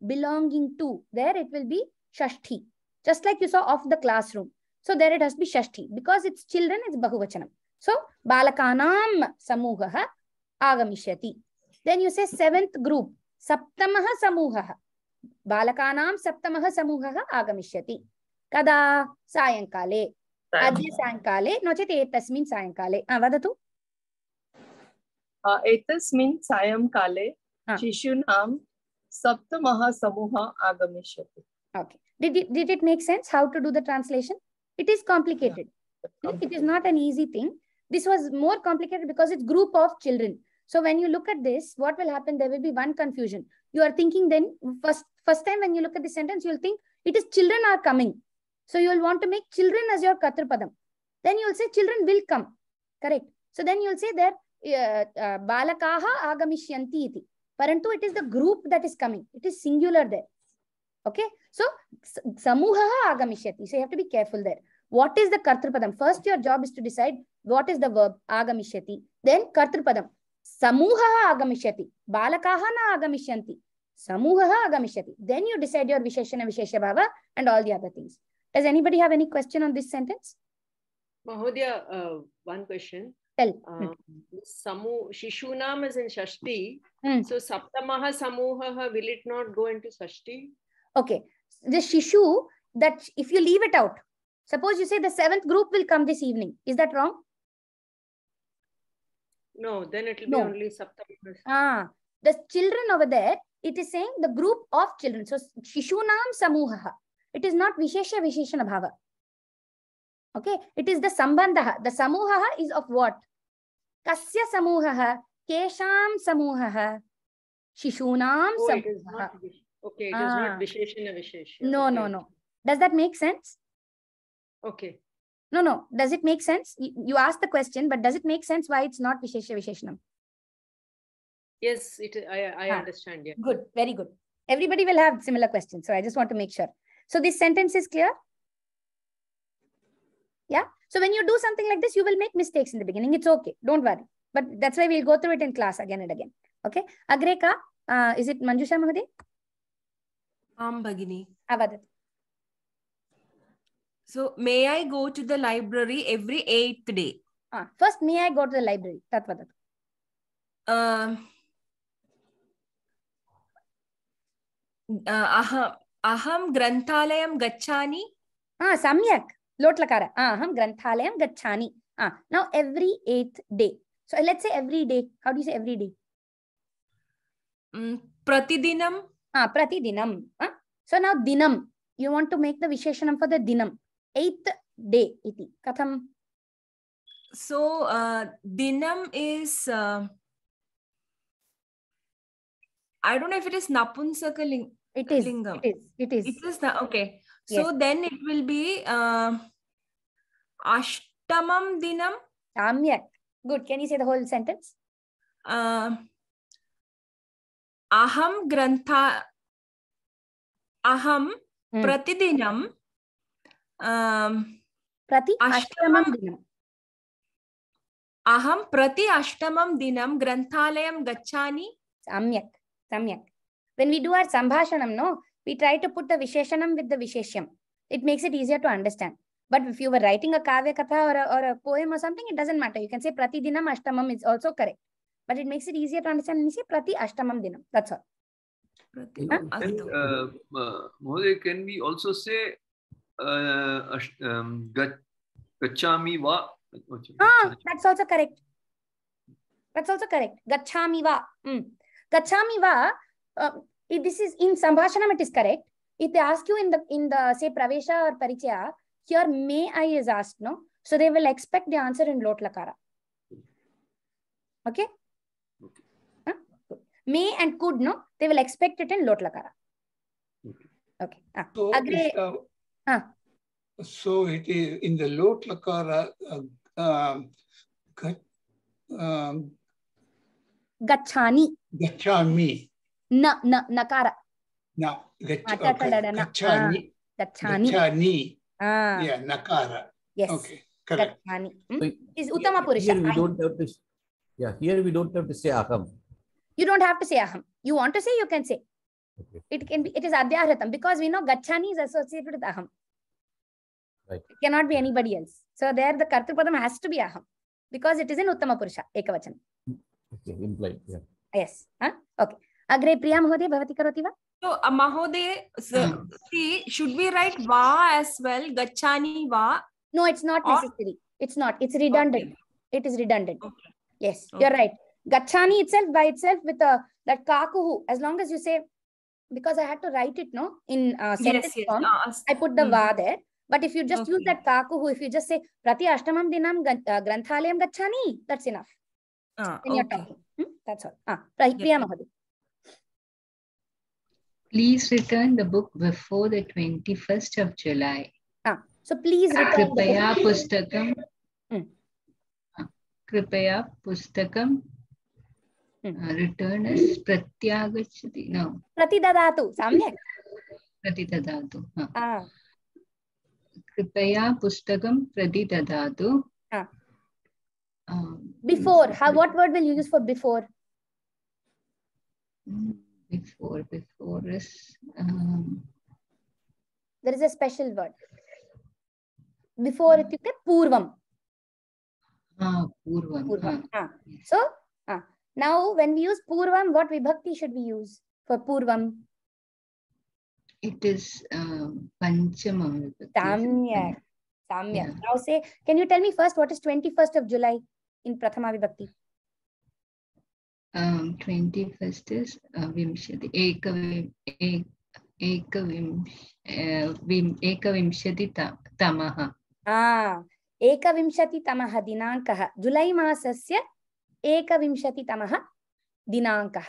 belonging to. There it will be Shashti. Just like you saw of the classroom. So there it has to be Shashti. Because it's children, it's Bahuvachanam. So Balakanam Samuhaha agamishyati. Then you say seventh group, saptamaha samuhaha. समूहः आगमिष्यति कदा सायङ्काले अद्य सायङ्काले no चेत् एतस्मिन् सायङ्काले आ, वदतु अ, एतस्मिन् सायङ्काले हा. शिशूनां सप्तमः समूहः आगमिष्यति okay did it did it make sense how to do the translation it is complicated. It is not an easy thing. This was more complicated because it's group of children. So when you look at this what will happen? There will be one confusion. You are thinking then first first time when you look at the sentence you'll think it is children are coming. So you'll want to make children as your katrapadam then you'll say children will come. Correct. So then you'll say there uh, uh, balakaha agamisyanti iti. Parantu it is the group that is coming. It is singular there. Okay? So s- samuhah agamishyati so you have to be careful there what is the kartripadam first your job is to decide what is the verb agamishyati then kartripadam samuhah agamishyati balakaha na agamisyanti samuhah agamishyati then you decide your visheshana vishesha bhava and all the other things. Does anybody have any question on this sentence? Mahodaya, uh, one question. tell. Uh, Samu Shishunam is in Shashti. Hmm. So Saptamaha Samuhaha, will it not go into Shashti? okay. The shishu that if you leave it out suppose you say the seventh group will come this evening is that wrong No, then it will No. be only Saptamaha. Ah, the children over there, it is saying the group of children. So, Shishunam Samuhaha. It is not Vishesha Visheshana Bhava. Okay, it is the sambandha. The samuha is of what? Kasya samuha, kesham samuha, shishunam Oh, it is samuha. not. Okay, it is Ah. not Visheshana Visheshya. No, no, no. Does that make sense? Okay. No, no. Does it make sense? You, ask asked the question, but does it make sense why it's not Vishesha Visheshanam? Yes, it. I, I ah, understand. Yeah. Good. Very good. Everybody will have similar questions. So I just want to make sure. So this sentence is clear? Yeah. So when you do something like this, you will make mistakes in the beginning. It's okay. Don't worry. But that's why we'll go through it in class again and again. Okay. Agreka, uh, is it Manjusha Mahade? Am Bhagini. Avadat. So may I go to the library every eighth day? Ah, first, may I go to the library? Tatvadat. Um, uh, अहं अहं ग्रन्थालयं गच्छामि Ah, Samyak. Lotlakara. Ah, aham granthalayam gachani. Ah, now every eighth day. So let's say every day. How do you say every day? Mm, प्रतिदिनं Ah, pratidinam. Ah? So now dinam. You want to make the visheshanam for the dinam. Eighth day. Iti. Katham. so uh, dinam is uh, I don't know if it is napunsakaling It is. lingam. It is. It is. It is the okay. So Yes. then it will be uh, ashtamam dinam. Samyak. Good. Can you say the whole sentence? Uh, aham grantha aham Hmm. प्रतिदिनं um, Prati Ashtamam. ashtamam अहं प्रति अष्टमं दिनं ग्रन्थालयं गच्छामि Samyak. Samyak. When we do our sambhashanam, no, we try to put the visheshanam with the visheshyam. It makes it easier to understand. But if you were writing a kavya katha or a, or a poem or something, it doesn't matter. You can say prati dinam ashtamam is also correct. But it makes it easier to understand you say prati ashtamam dinam. That's all. प्रति Huh? Uh, uh, can we also say gachami va? Ah, that's also correct. That's also correct. Gachami va. Mm. Gachami va. Uh, if this is in Sambhashanam, it is correct. If they ask you in the in the say Pravesha or Parichaya, here may I is asked, no? So they will expect the answer in Lot Lakara. Okay? Huh? Good. May and could, no? They will expect it in Lot Lakara. Okay. Okay. Ah. So, Agre, it's, uh, Ah. so it is in the lot lakara, uh, um, gat- um, Gachani. gachami. Na, na, nakara. Now, gach- Ah, ta- ta- okay, da- da- na. gachani. Gachani. Gachani. Ah, Yeah, nakara. yes. Okay, correct. Gachani. Hmm? So Is Uttama Purusha. Here we don't have to, yeah, here we don't have to say aham. You don't have to say aham. You want to say, you can say. Okay. It can be, it is adhyaratam because we know gachani is associated with aham. Right. It cannot be anybody else. So there the kartrupadam has to be aham because it is in Uttama Purusha, ekavachanam. Okay, implied, yeah. Yes. Huh? Okay. Agre Priya Mahodaya bhavati karoti va? So, uh, Mahoday, so, see, should we write va as well? Gachani va? No, it's not Or- necessary. It's not. It's redundant. It is redundant. Okay. Yes, you're right. Gachani itself by itself with a that kakuhu, as long as you say, because I had to write it no in uh, sentence yes, yes. form. Uh, I put the mm. va there. But if you just okay. use that kakuhu, if you just say prati ashtamam dinam uh, granthalayam gachani, that's enough. Uh, okay. talking. Hmm? That's all. Ah, Priya Mahadi. Please return the book before the 21st of July. Ah, so please return. Kripaya Pustakam. Hmm. Kripaya Pustakam return as प्रत्यागच्छति न. प्रतिददातु हा. Ah, कृपया पुस्तकं प्रतिददातु Ah. Um, before. How? What word will you use for before? mm, Before, is um, There is a special word. Before purvam. ah, पूर्वं Purvam. हा. Ah. Ah. now when we use purvam, what vibhakti should we use for purvam? It is um, Panchamam. vibhakti. Samyak. Samyak. Yeah. Now say, can you tell me first what is 21st of July in Prathama Vibhakti? Um, 21st is uh, Vimshati. Ekavim, ek, ekavim, uh, vim, ekavimshati ta, tamaha. आ एकविंशतितमः दिनाङ्कः जुलै मासस्य एकविंशति तमः दिनाङ्कः.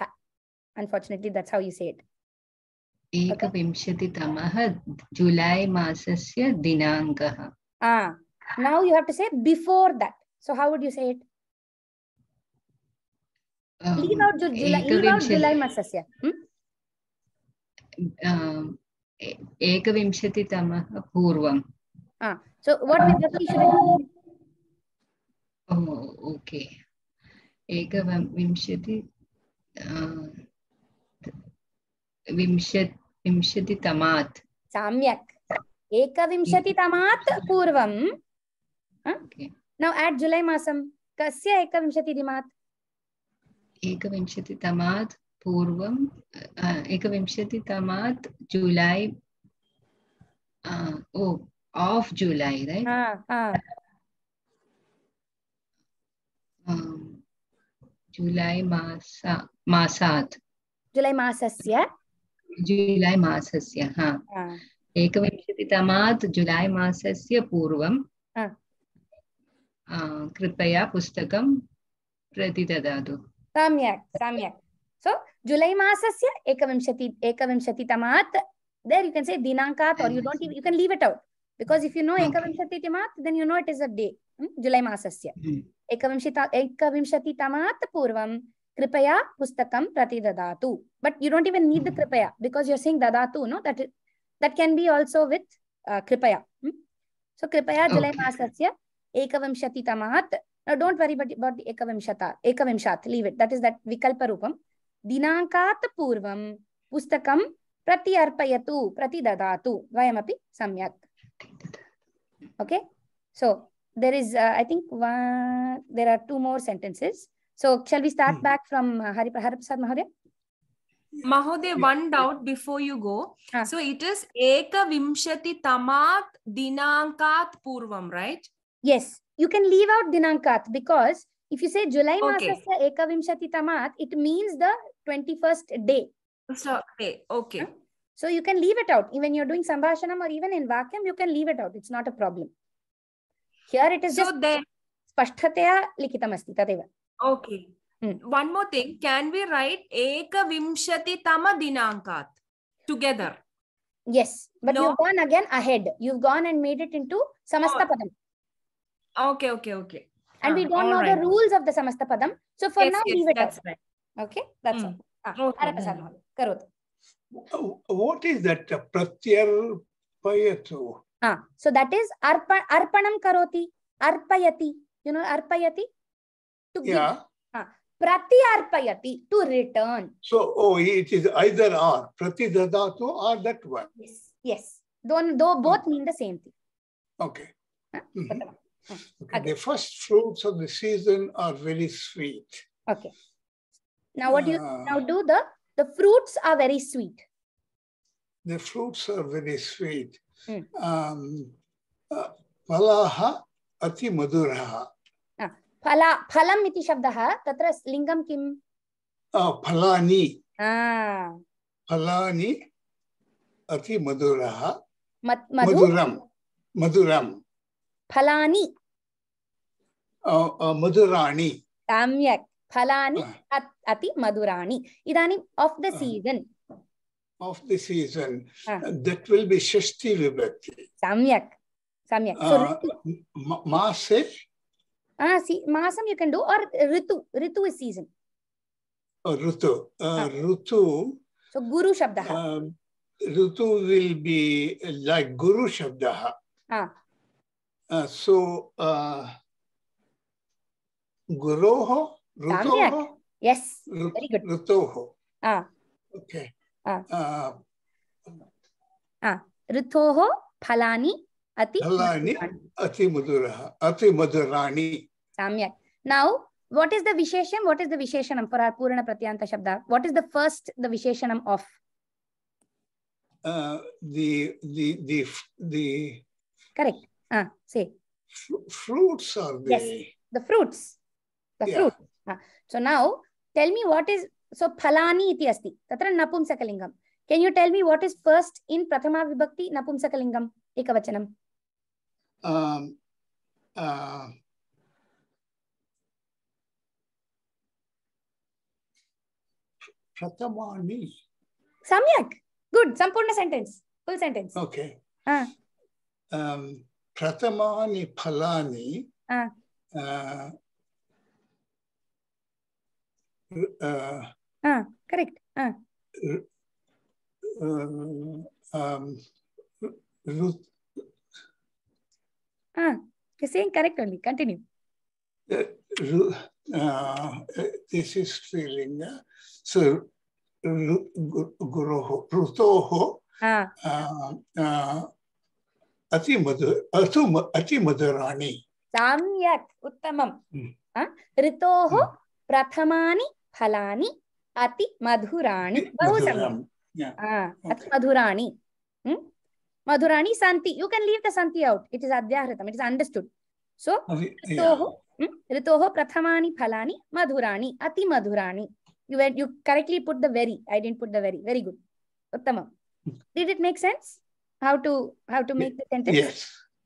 Unfortunately that's how you say it एकविंशति तमः जुलाई मासस्य दिनाङ्कः. आ now you have to say before that so how would you say it okay एकविंशति विंश विंशतितमात्। सम्यक्। एकविंशतितमात् पूर्वं ओके। नौ add जुलै मासं कस्य एकविंशतिदिनात् एकविंशतितमात् पूर्वं एकविंशतितमात् जुलै ओ आफ् जुलै रैट् जुलै मास मासात् जुलै मासस्य जुलै मासस्य हा हा एकविंशतितमात् जुलै मासस्य पूर्वं कृपया पुस्तकं प्रतिददातु सम्यक् सम्यक् सो जुलै मासस्य एकविंशति एकविंशतितमात् there you can say dinankat or you don't you can leave it out because if you know Okay. ekavimshatimaat then you know it is a day hmm? जुलै मासस्य Hmm. एकविंशति एकविंशतितमात् पूर्वं कृपया पुस्तकं प्रतिददातु but you don't even need the Hmm. कृपया because you're saying dadatu no that it- that can be also with uh, कृपया hmm? so कृपया जुलै Okay. मासस्य एकविंशतितमात् now don't worry about, about the ekavimshata ekavimshat leave it that is that vikalpa rupam दिनाङ्कात् पूर्वं पुस्तकं प्रति अर्पयतु प्रति ददातु द्वयमपि सम्यक् okay so there is uh, i think one there are two more sentences so shall we start Hmm. back from uh, hari hariprasad mahoday Mahoday, one doubt before you go. Ah. So it is Ekavimshati Tamat Dinankat Purvam, right? yes you can leave out dinankat because if you say july Okay. masasya ekavimshati tamat it means the 21st day So, okay, okay. so you can leave it out even you're doing sambhashanam or even in vakyam you can leave it out it's not a problem here it is So just then, स्पष्टतया लिखितमस्ति तदेव okay. Hmm. One more thing. Can we write Ekavimshati Tama Dinankat together? Yes, but No. you've gone again ahead. You've gone and made it into Samastapadam. Okay, okay, okay. And uh, we Ah, don't know alright. the rules of the Samastapadam. So for yes, now, yes, leave it that's out. right. Okay, that's Mm. all. Ah, Okay. Karotu. Uh, What is that uh, pratyarpayatu? Ah, so that is arpa, arpanam karoti, arpayati. You know arpayati? To give. Yeah. Ah, Prati arpayati, to return. So, oh, it is either or, prati pratidadatu or that one. Yes, yes. Though, though both mean the same thing. Okay. Ah, Mhm. uttamam. Okay. The first fruits of the season are very sweet. Okay. Now what do you Ah. now do? The the fruits are very sweet. The fruits are very sweet. फलाः अतिमधुरः फला फलम् इति शब्दः तत्र लिङ्गं किं फलानि फलानि अतिमधुरः मधुरं मधुरं फलानि मधुराणि सम्यक् फलानि अति मधुराणि इदानीम् of the season of the season, that will be Shasti Vibhakti. Samyak. Samyak. So, uh, ma- Maase? Ah, see, Maasam you can do or Ritu. Ritu is season. Oh, Ritu. Uh, ah. Ritu. So, Guru Shabdaha. Um, Ritu will be like Guru Shabdaha. Ah. Uh, so, uh, Rutoho? Yes. Very good. Rutoho. Ah. Okay. Ah. Uh, ऋतोः फलानि अति Phalani. मधुराणि Ati Maduraha, Ati Madurani. Samyak. Now, what is the Vishesham? What is the Visheshanam for our Purana Pratyanta Shabda? What is the first, the Visheshanam of? Uh, the, the, the, the Correct. Ah, uh, say, fr- fruits are the. Yes. the fruits. The Yeah. fruit. Ah. So now, tell me what is, so Phalani iti asti. Tatra Napumsakalingam. Can you tell me what is first in Prathama Vibhakti Napumsakalingam? Ekavachanam. um, uh, Pratamani. Samyak. Good. Sampurna sentence. Full sentence. Okay. Ah. Um, Pratamani Phalani. Ah. Uh, uh, Ah, correct. Ah. uh, um, Ru- Ah. You're saying correct only. Continue. uh, uh, this is Strilinga. So, Ru- Gu- Rutoho, Ah. uh, uh, Atum, Atimadurani. Samyak. Uttamam. Hmm. Ah. ऋतोः प्रथमानि फलानि अति मधुराणि बहु सम्यक् Yeah. Ah, अति Okay. मधुराणि Hmm? मधुराणि सन्ति you can leave the सन्ति out it is अध्याहृतम् it is understood so Avi- ऋतोः yeah. hmm? ऋतोः प्रथमानि फलानि मधुराणि अति मधुराणि you were, you correctly put the very i didn't put the very very good uttamam did it make sense how to how to make the sentence Yes.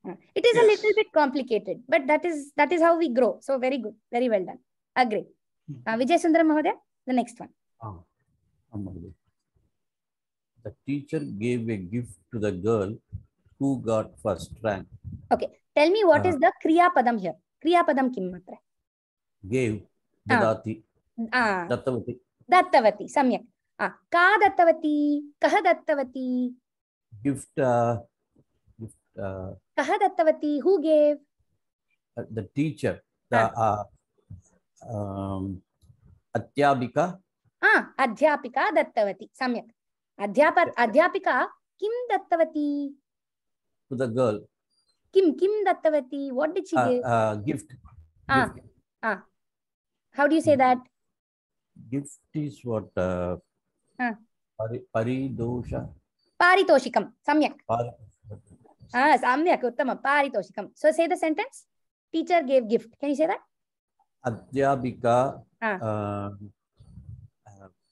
Uh, it is a Yes. little bit complicated but that is that is how we grow so very uh, the Ah, teacher gave a gift to the girl who got first rank. Okay. tell me what Uh, is the kriya padam here kriya padam kim matra Gave, Ah. dadati, ah dattavati, दत्तवती सम्यक् आ, का दत्तवती कः दत्तवती gift, uh, gift uh, कः दत्तवती who gave uh, the teacher, the uh, um, Atyabika, आ अध्यापिका दत्तवती सम्यक् अध्याप अध्यापिका किं दत्तवती to the girl, किं किं दत्तवती what did she uh, give uh, gift. Ah. Gift, how do you say that gift is what? Uh, Ah. pari, paridosha. पारितोषिकं सम्यक् आ सम्यक् उत्तमं पारितोषिकं so say the sentence teacher gave gift can you say that अध्यापिका Ah.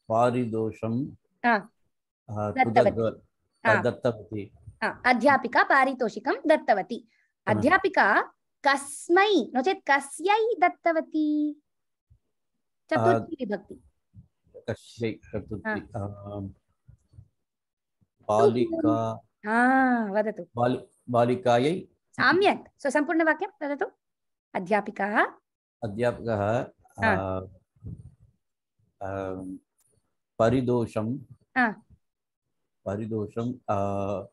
पारिदोषं uh, दत्तवती. अध्यापिका पारितोषिकं दत्तवती। अध्यापिका कस्मै नो चेत् कस्यै दत्तवती? चतुर्थी विभक्ति। कश्यै चतुर्थी बालिका हा वदतु। बालि बालिकायै सम्यक् सो सम्पूर्णवाक्यं वदतु। अध्यापिका? अध्यापकः Ah. uh, um, परिदोषं। Ah. परिदोषं uh,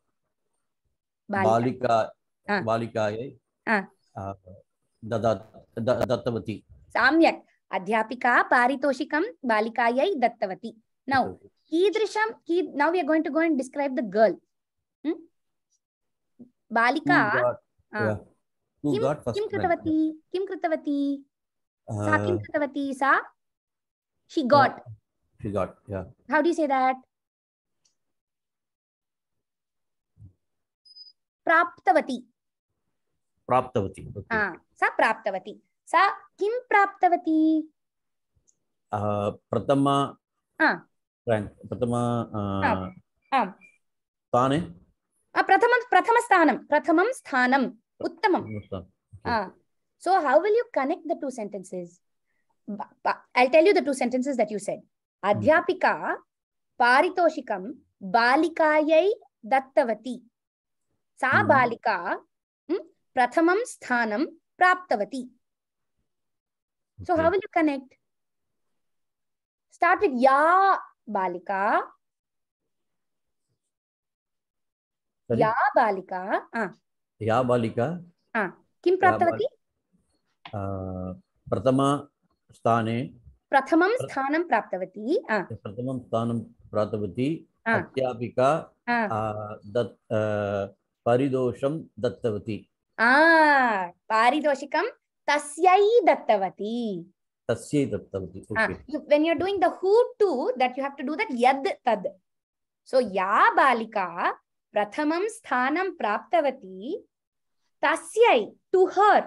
बालिका। बालिका. बालिकायै uh, ददा दत्तवती। सम्यक्। अध्यापिका पारितोषिकं बालिकायै दत्तवती। नौ। कीदृशं की now we are going to go and describe the girl बालिका। किं? कृतवती? किं कृतवती? सा किं Uh, कृतवती? सा? She got she got yeah how do you say that प्राप्तवती प्राप्तवती okay. हा सा प्राप्तवती सा किं प्राप्तवती uh, प्रथमा हा rank प्रथमा uh, आम्, आम् स्थाने आ, प्रथमं प्रथमस्थानं प्रथमं स्थानम् उत्तमं Okay. so how will you connect the two sentences Ba- ba- i'll tell you the two sentences that you said Hmm. balika hmm, prathamam sthanam praptavati so how Okay. will you connect start with ya balika Sorry? ya balika ah या बालिका किं प्राप्तवती uh, प्रथमा स्थाने प्रथमं स्थानं प्राप्तवती आ, प्रथमं स्थानं प्राप्तवती अध्यापिका uh, uh, परिदोषं दत्तवती आ, पारितोषिकं तस्यै दत्तवती तस्यै दत्तवती Ah, okay. you- when you're doing the who to that you have to do that yad tad so ya balika prathamam sthanam praptavati tasyai to her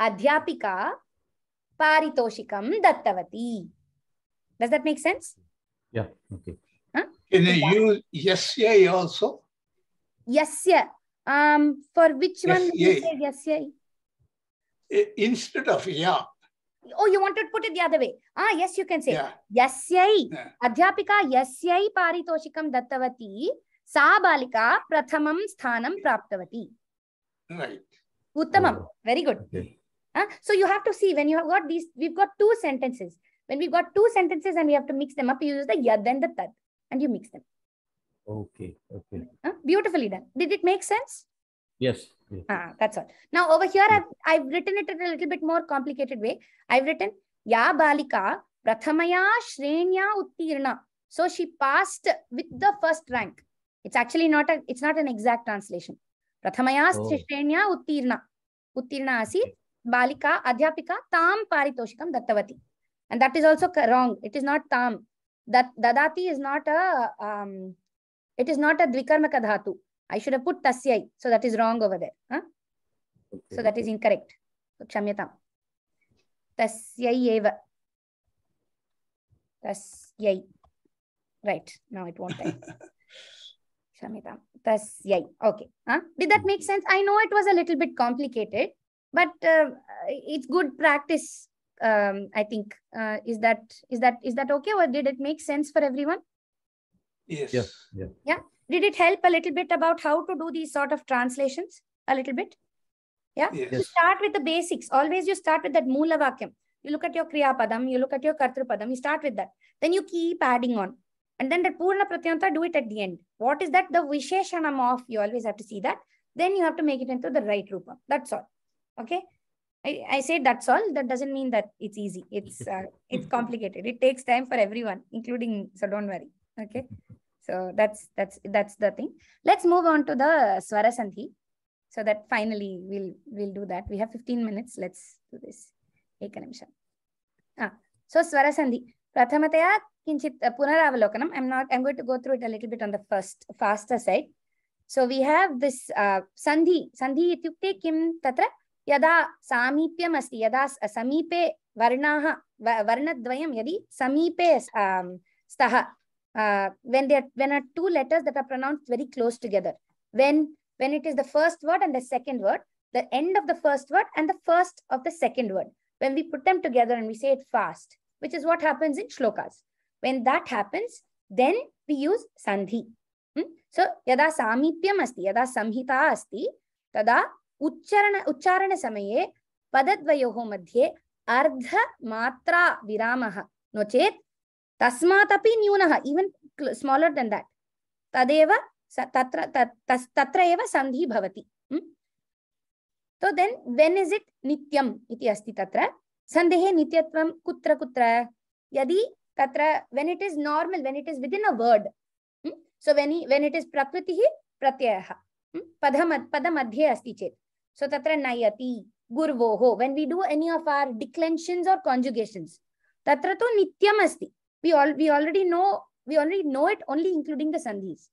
adhyapika paritoshikam dattavati does that make sense yeah okay Can you use yes, yeah also? yasya Um, for which one did you say yes, yeah? Instead of yeah, Oh, you wanted to put it the other way. Ah, yes, you can say. yeah, यस्यै Yeah. अध्यापिका यस्यै पारितोषिकं दत्तवती सा बालिका प्रथमं स्थानं प्राप्तवती right. उत्तमं Oh. very Huh? so you have to see when you have got these we've got two sentences when we've got two sentences and we have to mix them up you use the yad and the tad and you mix them Okay. Okay. Huh? beautifully done did it make sense Yes. yes. Ah, that's all. Now over here, I've, I've written it in a little bit more complicated way. I've written Ya Balika Prathamaya Shrenya Uttirna. So she passed with the first rank. It's actually not a, it's not an exact translation. Prathamaya Oh. Shrenya Uttirna. Uttirna asit Balika Adhyapika Tam Paritoshikam Dattavati. And that is also wrong. It is not Tam. That Dadati is not a um, it is not a Dvikarmaka dhatu. I should have put tasyai. So that is wrong over there. Huh? Okay. So that is incorrect. So Kshamyatam. Tasyai eva. Tasyai. Right. Now it won't type. Kshamyatam. Tasyai. Okay. Huh? Did that make sense? I know it was a little bit complicated, but uh, it's good practice. Um, I think. Uh, is that is that is that okay, or did it make sense for everyone? Yes. Yes. Yeah. Did it help a little bit about how to do these sort of translations? A little bit. yeah Yes. You start with the basics. Always you start with that Mula Vakyam. You look at your Kriya Padam, you look at your Kartru Padam, you start with that. Then you keep adding on. And then the Purna Pratyanta, do it at the end. What is that? The Visheshanam of, you always have to see that. Then you have to make it into the right Rupa. That's all okay? I, I say that's all. That doesn't mean that it's easy. It's uh, it's complicated. It takes time for everyone including me, so don't worry. Okay? So that's that's that's the thing. Let's move on to the swarasandhi. so that finally we'll we'll do that. We have 15 minutes. Let's do this. Ah so swarasandhi prathamataya kinchit uh, punaravalokanam i'm not i'm going to go through it a little bit on the first faster side. So we have this uh, sandhi. Sandhi ityukte kim tatra? यदा सामीप्यम् अस्ति यदा स- समीपे वर्णाः व- वर्णद्वयं यदि समीपे um, स्तः uh, when there when are two letters that are pronounced very close together when when it is the first word and the second word, the end of the first word and the first of the second word. When we put them together and we say it fast, which is what happens in shlokas. When that happens, then we use sandhi. Hmm? So, yada samipyam asti, yada samhita asti, tada उच्चारण उच्चारण समय पदद्वयो मध्ये अर्ध मात्रा विराम नोचे तस्मात न्यून even smaller than that तदेव तत्र एव संधि भवति तो देन व्हेन इज़ इट नित्यम इति अस्ति तत्र। संदेहे नित्यत्वं कुत्र कुत्र? यदि तत्र when it is normal when it is within a word so when when it is प्रकृति प्रत्यय पद पद मध्ये अस्ति चेत्। So तत्र नयति गुर्वोः when we do any of our declensions or conjugations तत्र तु नित्यम् अस्ति we all we already know we already know it only including the sandhis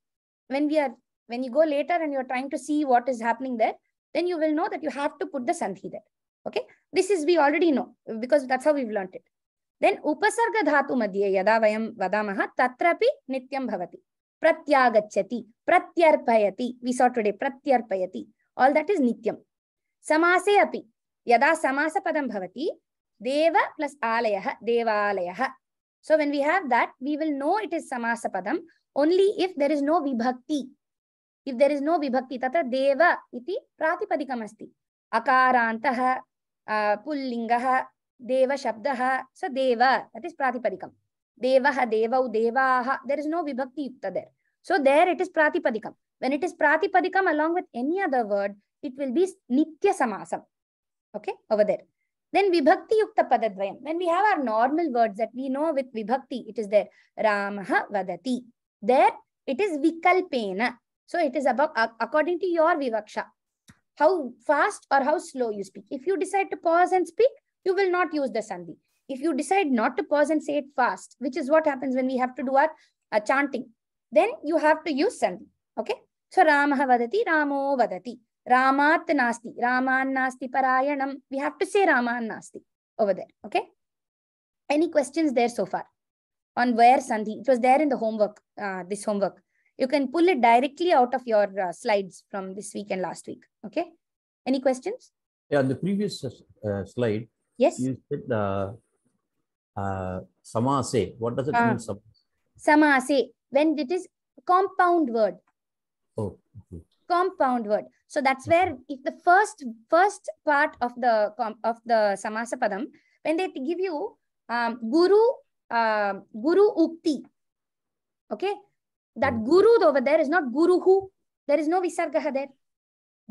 when we are when you go later and you're trying to see what is happening there then you will know that you have to put the sandhi there okay this is we already know because that's how we've learnt it then upasarga dhatu madhye yada vayam vadamah tatrapi nityam bhavati pratyagacchati pratyarpayati we saw today pratyarpayati all that is nityam समासे अपि। यदा समासपदं भवति, देव plus आलयः, देवालयः। So when we have that we will know it is समासपदं only if there is no विभक्ति if there is no विभक्ति तथा देव इति प्रातिपदिकमस्ति। अकारान्तः पुल्लिङ्गः देव शब्दः स देव दैट इज़ प्रातिपदिकम्। देवः, देवौ, देवाः देयर इज़ नो विभक्ति युक्त there so there it is प्रातिपदिकम्। When it is प्रातिपदिकम् along with any other word it will be nitya samasam. Okay, over there. Then vibhakti yukta padadvayam. When we have our normal words that we know with vibhakti, it is there. Ramaha vadati. There it is vikalpena. So it is about according to your vivaksha. How fast or how slow you speak. If you decide to pause and speak, you will not use the sandhi. If you decide not to pause and say it fast, which is what happens when we have to do our uh, chanting, then you have to use sandhi. Okay. So Ramaha vadati, Ramo vadati. Ramat nasti, Raman nasti parayanam. We have to say Raman nasti over there. Okay. Any questions there so far? on where Sandhi, it was there in the homework, uh, this homework. You can pull it directly out of your uh, slides from this week and last week. Okay. Any questions? Yeah, on the previous uh, slide, Yes. you said uh, uh, samase. What does it Ah. mean? Sam- Samase, when it is compound word. oh, okay. Compound word. So that's where if the first first part of the of the samasa padam when they give you um, guru um guru ukti okay? That Hmm. guru over there is not guru who. There is no visargah there.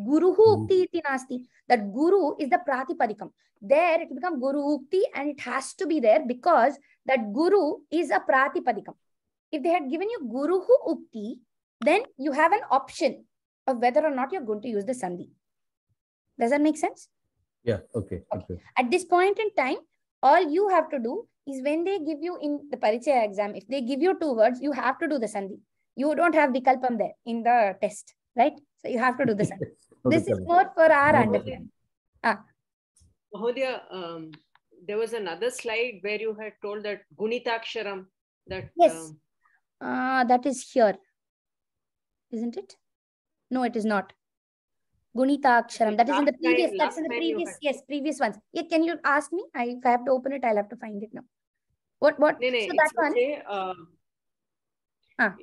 Guru hu Hmm. ukti iti nasti. That guru is the pratipadikam. There it become guru ukti and it has to be there because that guru is a pratipadikam. If they had given you guru hu ukti then you have an option of whether or not you're going to use the sandhi. Does that make sense? Yeah, okay. okay. At this point in time, all you have to do is when they give you in the Parichaya exam, if they give you two words, you have to do the sandhi. You don't have vikalpam there in the test, right? So you have to do the sandhi. Okay, this is more for our No, understanding. Mahodaya, um, there was another slide where you had told that Gunitaksharam, that Yes. um, Uh, that is here, isn't it? No, it is not. Gunita Aksharam. That is in the time- previous. That's in the previous. Yes, previous ones. Yeah, can you ask me? I, if I have to open it, I'll have to find it now. What? What? no, no, so that one. okay. Uh, Ah.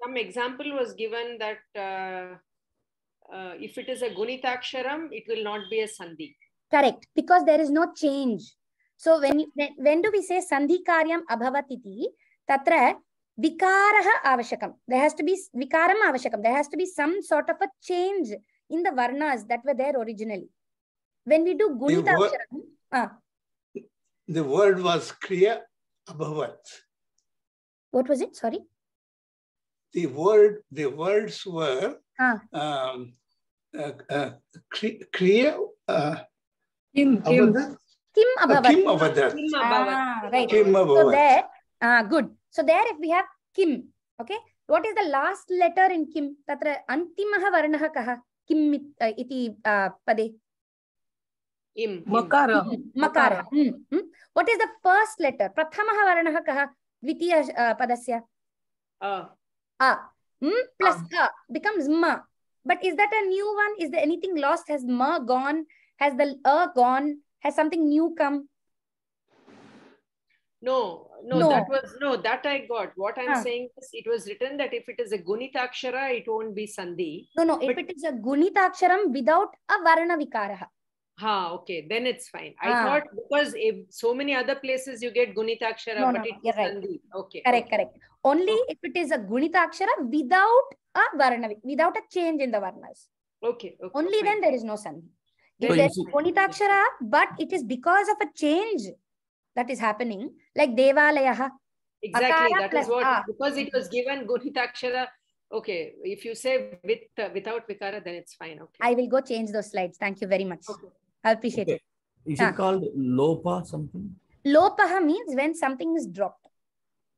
Some example was given that uh, uh, if it is a Gunitaksharam, it will not be a Sandhi. Correct, because there is no change. So when when, when do we say sandhi karyam abhavat iti? Tatra vikarah avashakam. There has to be s- vikaram avashakam. There has to be some sort of a change in the varnas that were there originally. When we do gunita word- aksharam, ah, The word was Kriya Abhavat. what was it? Sorry. The word, the words were Ah. um, uh, uh, Kriya uh, Kim, Kim. Abhavat. Kim Uh, abhavat. Kim Abhavat. Kim Abhavat. Ah, right. Kim So Abhavat. there, ah, good. So there, if we have Kim, okay, what is the last letter in Kim? Tatra antimah varnah kaha? Kim iti uh, pade. Im. im. Makara. Makara. Hmm, hmm. What is the first letter? Prathamah varnah kaha? Dvitiya uh, padasya. Uh, A. Hmm plus A becomes ma. But is that a new one? Is there anything lost? Has ma gone? Has the a gone? Has something new come? No, no, No. that was no, that I got. What I'm Ah. saying is it was written that if it is a Gunitakshara, it won't be Sandhi. No, no. If it is a gunitaksharam without a varna vikaraha. Ha, okay, then it's fine. I Ah. thought because if so many other places you get Gunitakshara, No, but no, it you're right. Sandhi. Okay. Correct, okay. correct. Only if it is a gunitaakshara without a varna, without a change in the varnas. Okay. okay Only fine. then there is no sandhi. If there it's is gunitaakshara, but it is because of a change that is happening, like devalayaha. Exactly. Akara That plus is what A. because it was given Gunitakshara. Okay. If you say with uh, without Vikara, then it's fine. Okay. I will go change those slides. Thank you very much. Okay. I appreciate Okay. it. Is Ah. it called lopa something? Lopaha means when something is dropped.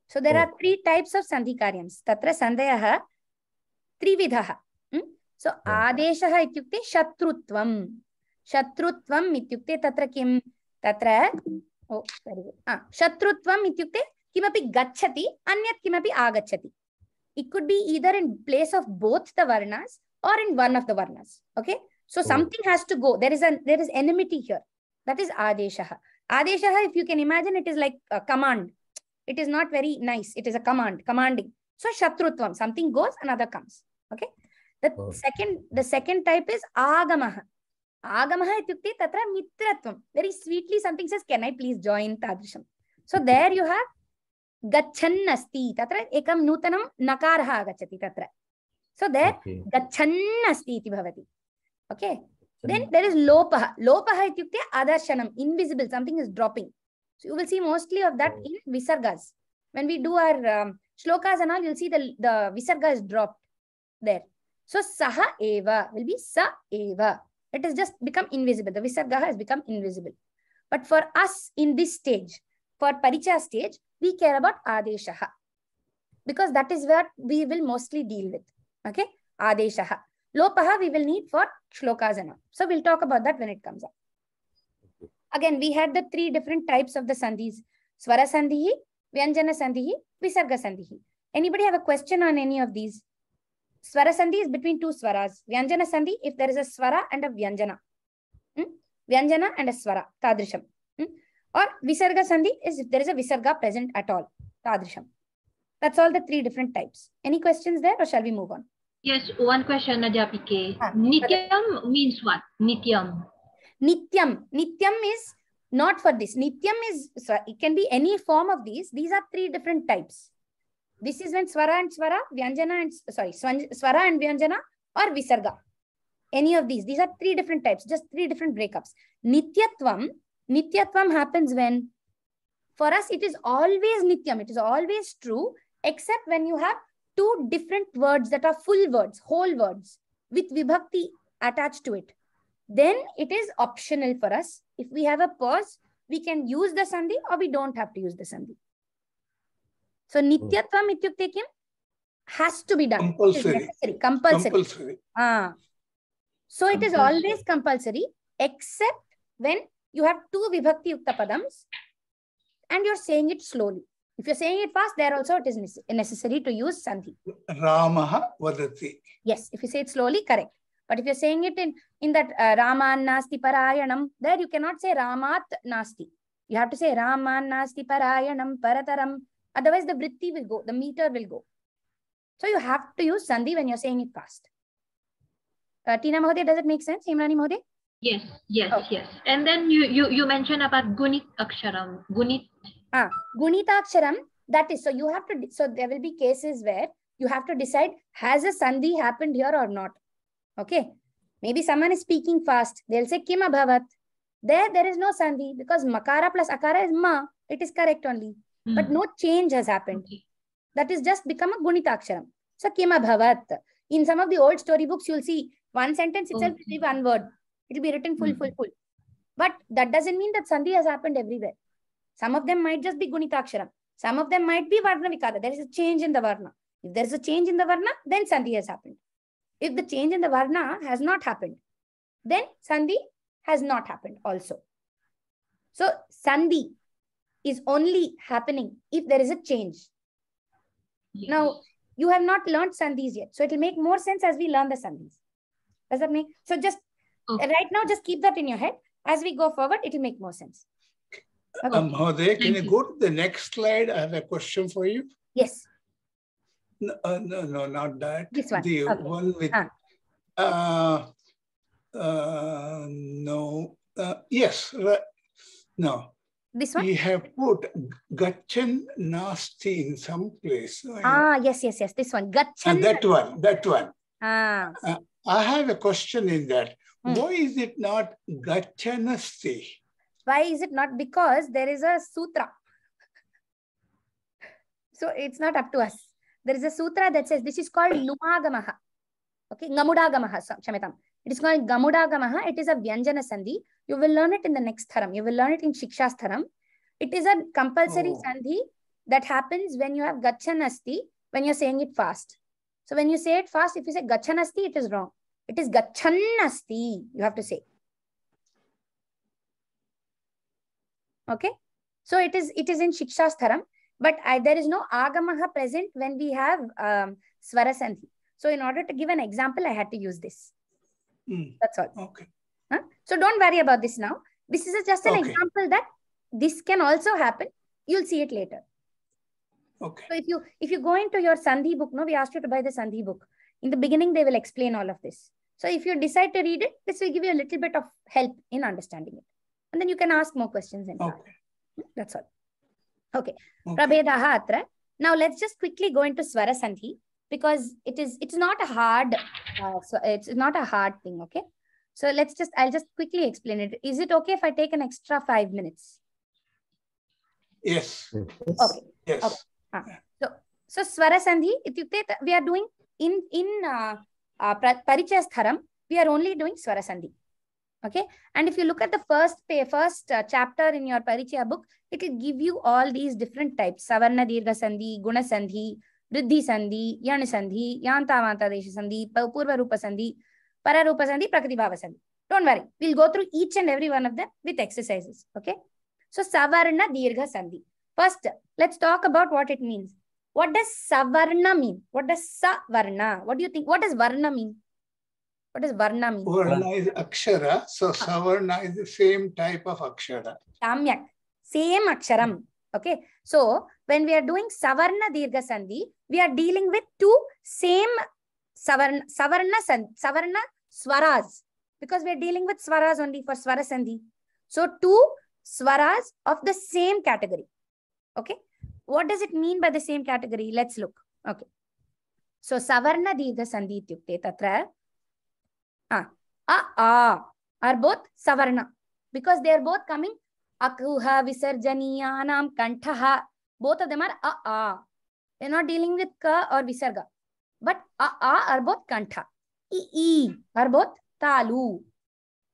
So there Oh. are three types of sandhi karyams. Tatra sandayaha trividaha. Hmm? So Oh. adeshaha ityukte shatrutvam. Shatrutvam ityukte tatra kim? Tatra शत्रुत्व कि अन्यत् किमपि आगच्छति। It could be either in place of both the वर्णस और in one of the वर्णस okay so something has to go there is a there is enmity here that is आदेशः आदेशः if you can imagine it is like command it is not very nice it is a command commanding so शत्रुत्व something goes another comes okay the second the second type is आगमः आगम इत्युक्ते तत्र मित्रत्वं. Very sweetly something says can I please join तादृशं. So there you have गच्छन् अस्ति तत्र एकं नूतनं नकारः आगच्छति तत्र. सो देयर गच्छन् अस्ति इति भवति. ओके देन देयर इज़ लोपः. लोपः इत्युक्ते अदर्शनं invisible something is dropping so you will see mostly of that in विसर्गस when we do our shlokas and all you will see the the विसर्ग इज़ देयर सो सः एव विल बी स एव It has just become invisible. The visarga has become invisible. But for us in this stage, for paricha stage, we care about adeshaha. Because that is what we will mostly deal with. Okay? Adeshaha. Lopaha we will need for shlokas and all. So we'll talk about that when it comes up. Again, we had the three different types of the sandhis. Swara sandhi, Vyanjana sandhi, Visarga sandhi. Anybody have a question on any of these? Swara sandhi is between two swaras. Vyanjana sandhi if there is a swara and a vyanjana. Hmm? Vyanjana and a swara, tadrisham. Hmm? Or visarga sandhi is if there is a visarga present at all, tadrisham. That's all the three different types. Any questions there or shall we move on? Yes, one question, Adhyapike. Ah, Nityam means what? Nityam. Nityam. Nityam is not for this. Nityam is, it can be any form of these. These are three different types. This is when swara and swara, vyanjana and, sorry, swara and vyanjana or visarga. Any of these. These are three different types, just three different breakups. Nityatvam, Nityatvam happens when, for us, it is always Nityam. It is always true, except when you have two different words that are full words, whole words with vibhakti attached to it. Then it is optional for us. If we have a pause, we can use the sandhi or we don't have to use the sandhi. So nityatvam ityukte kim? Has to be done. Compulsory. compulsory. Compulsory. Ah. So it is always compulsory, except when you have two vibhakti yukta padams and you're saying it slowly. If you're saying it fast, there also it is necessary to use sandhi. Ramaha vadati. Yes, if you say it slowly, correct. But if you're saying it in, in that uh, Raman Nasti Parayanam, there you cannot say Ramat Nasti. You have to say Raman Nasti Parayanam Parataram. Otherwise, the vritti will go, the meter will go. So you have to use Sandhi when you're saying it fast. Uh, Tina Mahodaya, does it make sense? Himrani Mahodaya? Yes, yes, Oh. yes. And then you, you, you mentioned about Gunit Aksharam. Gunit. Ah, Gunitaksharam, that is, so you have to, so there will be cases where you have to decide, has a Sandhi happened here or not? Okay. Maybe someone is speaking fast. They'll say Kim Abhavat. There, there is no Sandhi because Makara plus Akara is Ma. It is correct only. But Hmm. no change has happened. Okay. That is just become a Gunitaksharam. So Kim Abhavat. In some of the old storybooks, you'll see one sentence itself will be one word. It will be written full, Hmm. full, full. But that doesn't mean that Sandhi has happened everywhere. Some of them might just be Gunitaksharam. Some of them might be Varna Vikara. There is a change in the Varna. If there is a change in the Varna, then Sandhi has happened. If the change in the Varna has not happened, then Sandhi has not happened also. So Sandhi is only happening if there is a change. Yes. Now, you have not learned Sandhis yet. So it will make more sense as we learn the Sandhis. Does that make so just Okay. right now, just keep that in your head. As we go forward, it will make more sense. Okay. Um, Mahodaya, can Thank you you. go to the next slide? I have a question for you. yes. No, uh, no, no, not that. This one. The Okay. one with, Ah. uh, uh, no, uh, yes, right. No, This one? we have put Gachan Nasti in some place. Ah, yes, yes, yes. This one. And Gachan. that one, that one. Ah, I have a question in that. Hmm. Why is it not Gachanasti? why is it not? Because there is a sutra. So it's not up to us. There is a sutra that says this is called Numagamaha. Okay, Gamudagamaha. It is called Gamudagamaha. It is a Vyanjana Sandhi. You will learn it in the next Tharam. You will learn it in Shikshas Tharam. It is a compulsory Oh. Sandhi that happens when you have Gachanasti, when you're saying it fast. So when you say it fast, if you say Gachanasti, it is wrong. It is Gachanasti, you have to say. Okay. So it is it is in Shikshastharam, but I, there is no Agamaha present when we have um, Swara Sandhi. So in order to give an example, I had to use this. Hmm, That's all. Okay, Huh? So don't worry about this now. This is just an Okay. example that this can also happen. You'll see it later. okay. So if you if you go into your Sandhi book, no, we asked you to buy the Sandhi book. In the beginning, they will explain all of this. So if you decide to read it, this will give you a little bit of help in understanding it. And then you can ask more questions in class. Okay. That's all. Okay. okay. Prabhedaha atra. Now let's just quickly go into Swara Sandhi because it is it's not a hard uh, so it's not a hard thing. Okay. So let's just I'll just quickly explain it. Is it okay if I take an extra five minutes? Yes, Okay. yes. So so Swara Sandhi, ityukte th- we are doing in in uh, uh, pra- Parichayastharam, we are only doing Swara Sandhi. Okay. And if you look at the first pay, first uh, chapter in your Parichaya book, it will give you all these different types. Savarna Dirgha Sandhi, Guna Sandhi, Riddhi Sandhi, Yan Sandhi, Yanta Vanta Desha Sandhi, Pa- Purva Rupa Sandhi, Pararupa Sandhi, Prakriti. Don't worry. We'll go through each and every one of them with exercises. Okay. So Savarna Dirgha Sandhi. First, let's talk about what it means. What does savarna mean? What does savarna? What do you think? What does varna mean? What does varna mean? Varna is akshara, so ah. savarna is the same type of akshara. Samyak. Same aksharam. Okay. So when we are doing savarna dirgha sandhi, we are dealing with two same savarna, savarna, san- savarna swaras. Because we are dealing with swaras only for swara sandhi. So two swaras of the same category. Okay. What does it mean by the same category? Let's look. Okay. So savarna dirgha sandhi ityukte tatra ah, a a are both savarna because they are both coming akuha visarjaniyanam kantaha both of them are a a they're not dealing with ka or visarga but a a are both kantha e e are both talu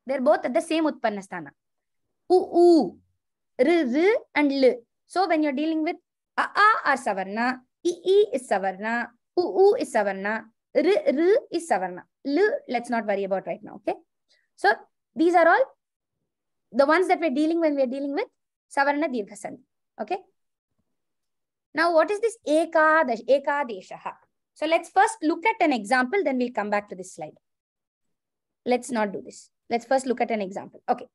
they're both at the same utpanna sthana u u r r and l so when you're dealing with a a are savarna e e is savarna u u is savarna r r is savarna l let's not worry about right now okay so these are all the ones that we're dealing when we're dealing with savarna dirgha sandhi okay now what is this ekadash ekadeshaha So let's first look at an example, then we'll come back to this slide. Let's not do this. Let's first look at an example. Okay,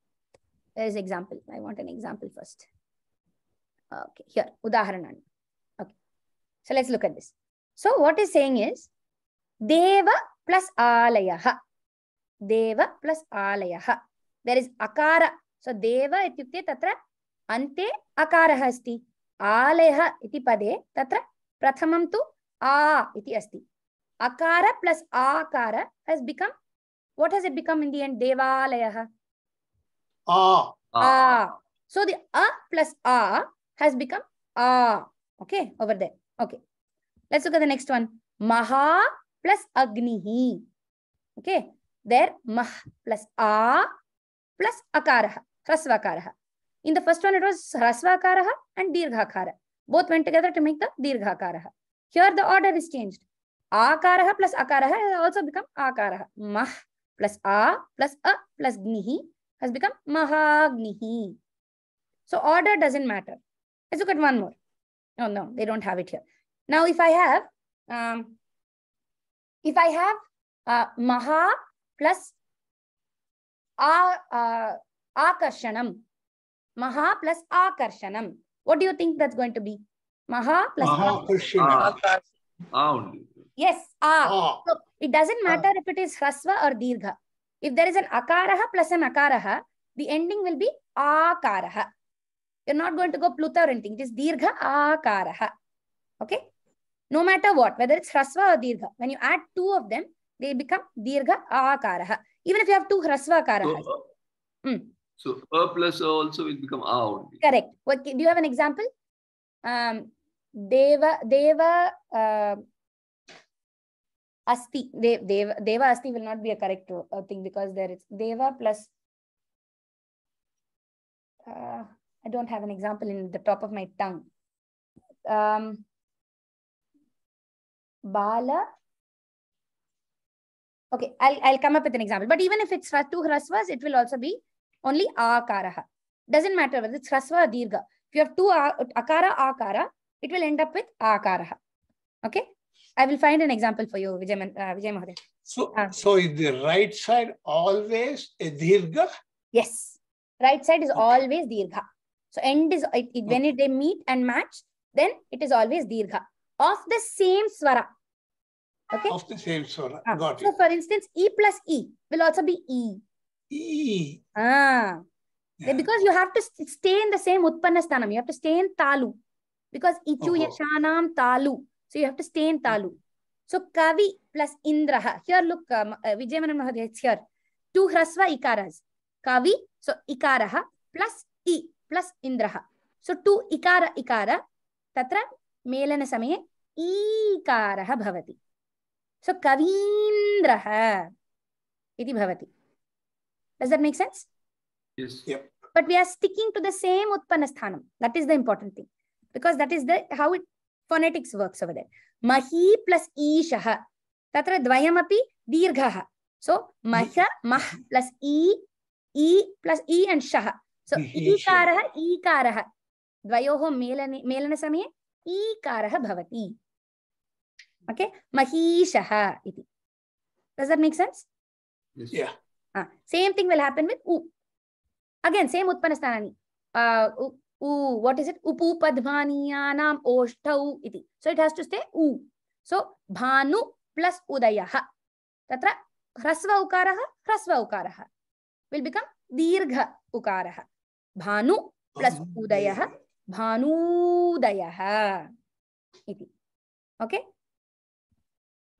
there's example. I want an example first. Okay, here, Udaharanani. Okay, so let's look at this. So what is saying is, Deva plus Alayaha. Deva plus Alayaha. There is Akara. So Deva ityukte tatra ante akara hasti. Alayaha iti pade tatra prathamam tu a iti asti. Akara plus Akara has become, what has it become in the end? Devalayaha. A. A. So the A plus A has become A. Okay, over there. Okay. Let's look at the next one. Maha plus Agnihi. Okay. There, Mah plus A plus Akaraha, Rasvakaraha. In the first one, it was Rasvakaraha and Dirghakara. Both went together to make the Dirghakaraha here the order is changed. Akarah plus akarah has also become akarah mah plus a plus a plus gnihi has become mahagnihi. So order doesn't matter. Let's look at one more. Oh no they don't have it here. Now if i have um if i have uh, maha plus a uh, akarshanam maha plus akarshanam what do you think that's going to be maha plus a- Mahakarshana. Ah, ah only. yes a Ah, so it doesn't matter if it is hrasva or dirgha. If there is an akaraha plus an akaraha the ending will be akaraha. You're not going to go pluta or anything. It is dirgha akaraha. Okay? No matter what whether it's hrasva or dirgha when you add two of them they become dirgha akaraha. Even if you have two hrasva So, akarahas uh, Hmm. so a plus a also will become a only. correct. What, do you have an example? Um deva deva uh, asti De- deva deva asti will not be a correct uh, thing because there is deva plus uh, i don't have an example in the top of my tongue. Um bala okay i'll i'll come up with an example but even if it's two hrasvas it will also be only akaraha. Doesn't matter whether it's hrasva or dirgha. If you have two a- akara akara it will end up with akaraha okay i will find an example for you vijay uh, vijay Mahoday. so, Ah. so is the right side always a dirgha? yes right side is always dirgha so end is it, it- when it, they meet and match then it is always dirgha of the same swara okay Of the same swara. Ah, Got so it. for instance e plus e will also be e E. ah Yeah. because you have to stay in the same utpanna sthanam you have to stay in talu because ichu Oh. yashanam talu so you have to stay in talu so kavi plus indraha here look um, uh, vijayamanan mahoday it's here two hrasva ikaras kavi so ikaraha plus i plus indraha so two ikara ikara tatra मेलन समये ईकारः भवति so कवीन्द्रः इति भवति does that make sense Yes. Yep. but we are sticking to the same utpanna sthanam that is the important thing because that is the how it phonetics works over there. Mahi plus ishaha. Tatra dvayam api dirghaha. So maha, mah plus e, e plus e and shaha. So ikaraha, ikaraha. Dvayoho melane, e samaye ikaraha bhavati. Okay, mahi shaha iti. Does that make sense? Yeah. Ah, same thing will happen with u. Again, same utpanasthanani. Uh, u, what is it upu padmaniyanam oshtau iti so it has to stay u so bhanu plus udayah tatra hrasva ukarah hrasva ukarah will become dirgha ukarah bhanu plus udayah bhanudayah iti okay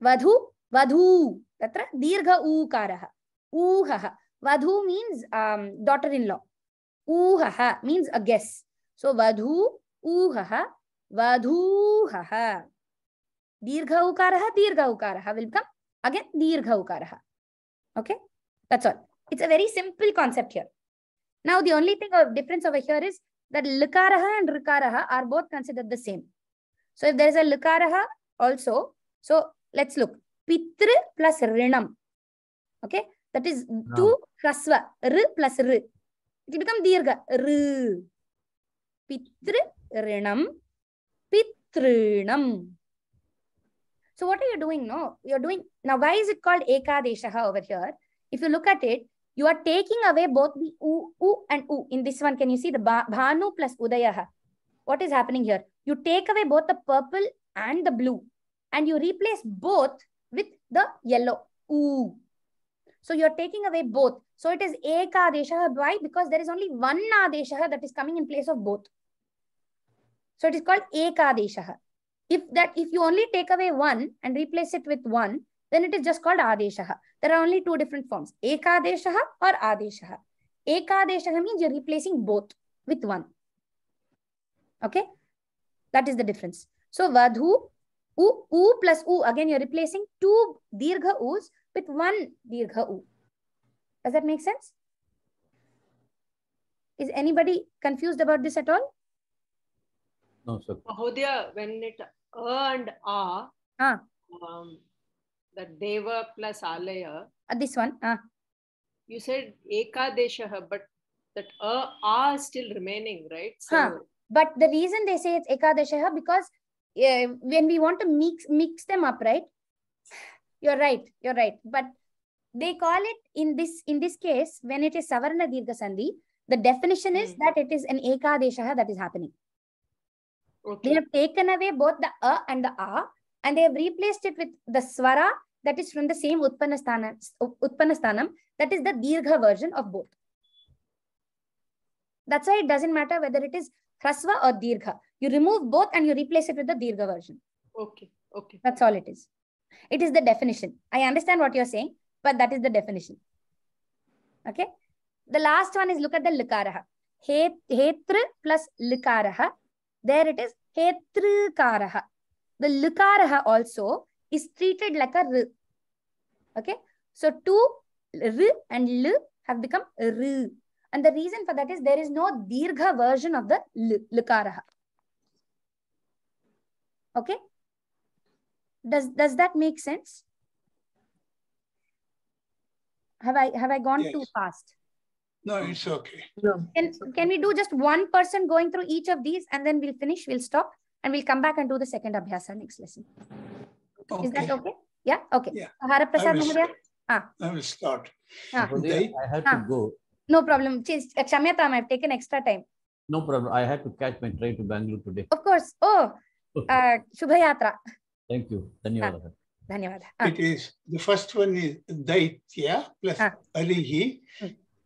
vadhu vadhu tatra dirgha ukarah ऊहः वधू means um, daughter in law ऊहः means a guess सो वधु ऊह वधूह दीर्घ उकार दीर्घ उकार विलकम again दीर्घ उकार okay it's a very simple concept here now the only thing of difference of here is that लकार and ऋकार are both considered the same so if there is a लकार also so let's look पितृ plus ऋणम okay that is two ह्रस्व ऋ plus ऋ it become दीर्घ ऋ pitr rinam pitrinam so what are you doing no you're doing now why is it called ekadeshah over here if you look at it you are taking away both the u, u and u in this one can you see the bhanu plus udayah what is happening here you take away both the purple and the blue and you replace both with the yellow u so you're taking away both. So it is ekadeshah. Why? Because there is only one adeshah that is coming in place of both. So it is called ekadeshah. If that if you only take away one and replace it with one, then it is just called adeshah. There are only two different forms: ekadeshah or adeshah. Ekadeshah means you're replacing both with one. Okay, that is the difference. So vadhu, u, u plus u. Again, you're replacing two dirgha u's with one dirgha u. Does that make sense? Is anybody confused about this at all? No, sir. Mahodaya, when it a and a, Ah. um, that deva plus alaya, Uh, this one. Ah. you said ekadeshah, but that a, a is still remaining, right? So, Huh. But the reason they say it's ekadeshah because uh, when we want to mix mix them up, right? You're right. You're right. But they call it in this in this case when it is savarna dirgha sandhi. The definition is Hmm. that it is an ekadeshah that is happening. They have taken away both the a and the a, and they have replaced it with the swara that is from the same utpanasthanam. Utpanasthanam that is the dirgha version of both. That's why it doesn't matter whether it is hrasva or dirgha. You remove both and you replace it with the dirgha version. Okay. Okay. That's all it is. It is the definition. I understand what you're saying, but that is the definition. Okay. The last one is look at the likaraha. Het, hetr plus likaraha. There it is hetrikaraha. The likaraha also is treated like a r. Okay. So two r and l have become r. And the reason for that is there is no dirgha version of the l, likaraha. Okay. Does does that make sense? Have I have I gone too fast? No, it's okay. No. Can can we do just one person going through each of these and then we'll finish, we'll stop and we'll come back and do the second abhyasa next lesson. Is that okay? Yeah, okay. Yeah. Haraprasad I will Mahodaya? I will start. Ah. Mahodaya, They- I had Ah. to go. No problem. Change- uh, Kshamyatam, I've taken extra time. No problem. I had to catch my train to Bangalore today. Of course. Oh, uh, Shubhayatra. Thank you. Dhanyawad. Dhanyawad. Ah, It is, the first one is Daitya plus Ah. Arihi, Hmm.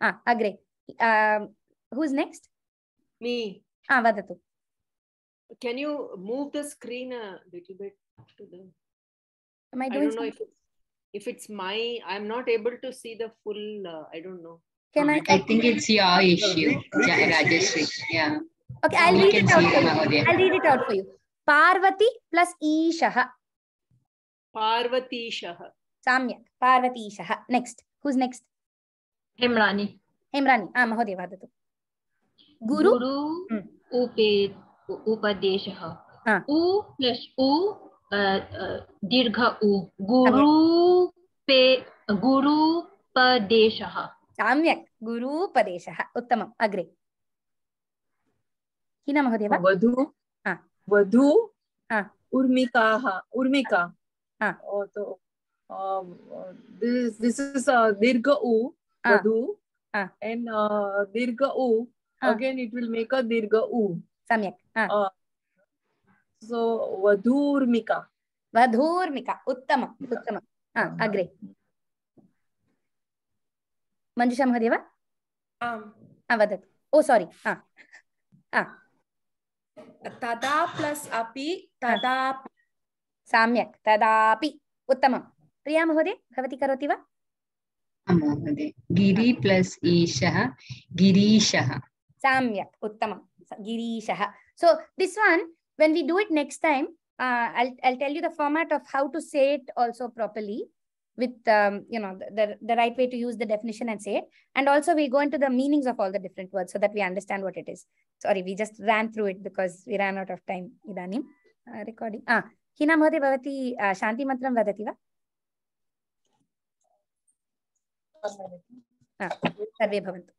Ah, Agre. Um, who's next? Me. Ah, Vadatu. Can you move the screen a little bit to the? Am I I doing don't know something? if it's, if it's my. I'm not able to see the full. Uh, I don't know. Can I? I think it's your issue, Ja- Rajeshri. Yeah. Okay, I'll We read can it out see for it, you. Mahodaya. I'll read it out for you. Parvati plus ईशः पार्वतीशः सम्यक् पार्वतीशः next हुस् next हेम्राणि हेम्राणि आ महोदय वदतु। गुरु? गुरु हम्म। उपे उपदेशः। हा। उ plus उ दीर्घ उ। गुरु पे गुरुपदेशः। सम्यक्। गुरूपदेशः। उत्तमम्। अग्रे। महोदय वा? वधु। हा। वधु। हा। उर्मिकाः। उर्मिका। हा। तो uh, this this uh, vadu and uh, dirgha u again it will make a dirgha u सम्यक् आ, so उत्तमम् आ, अग्रे मञ्जुषा महोदय वा आम् आ, वदतु ओ सारी तदा प्लस् अपि तदा सम्यक् तदापि उत्तमं प्रिया महोदय भवती करोति वा महोदय गिरि प्लस् ईशः गिरीशः सम्यक् उत्तमं स- गिरीशः so this one when we do it next time uh, I'll, I'll tell you the format of how to say it also properly with um, you know the, the, the right way to use the definition and say it and also we go into the meanings of all the different words so that we understand what it is sorry we just ran through it because we ran out of time idanim uh, recording ah hina महोदय भवती uh, शान्ति मन्त्रं वदति सर्वे भवन्तु.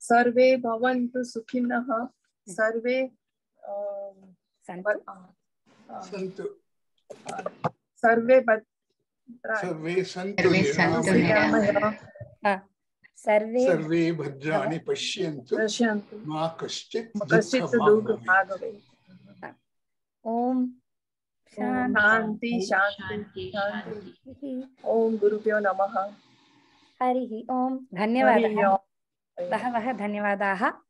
सर्वे भवन्तु सुखिनः। सर्वे सन्तु। सर्वे भद्रा सर्वे सन्तु सर्वे सर्वे सर्वे भद्राणि पश्यन्तु। पश्यन्तु। मा कश्चित् कश्चित् दुःखभाग् शांति शांति ॐ गुरुभ्यो नमः। हरिः ओम। धन्यवाद। बहवः धन्यवादाः।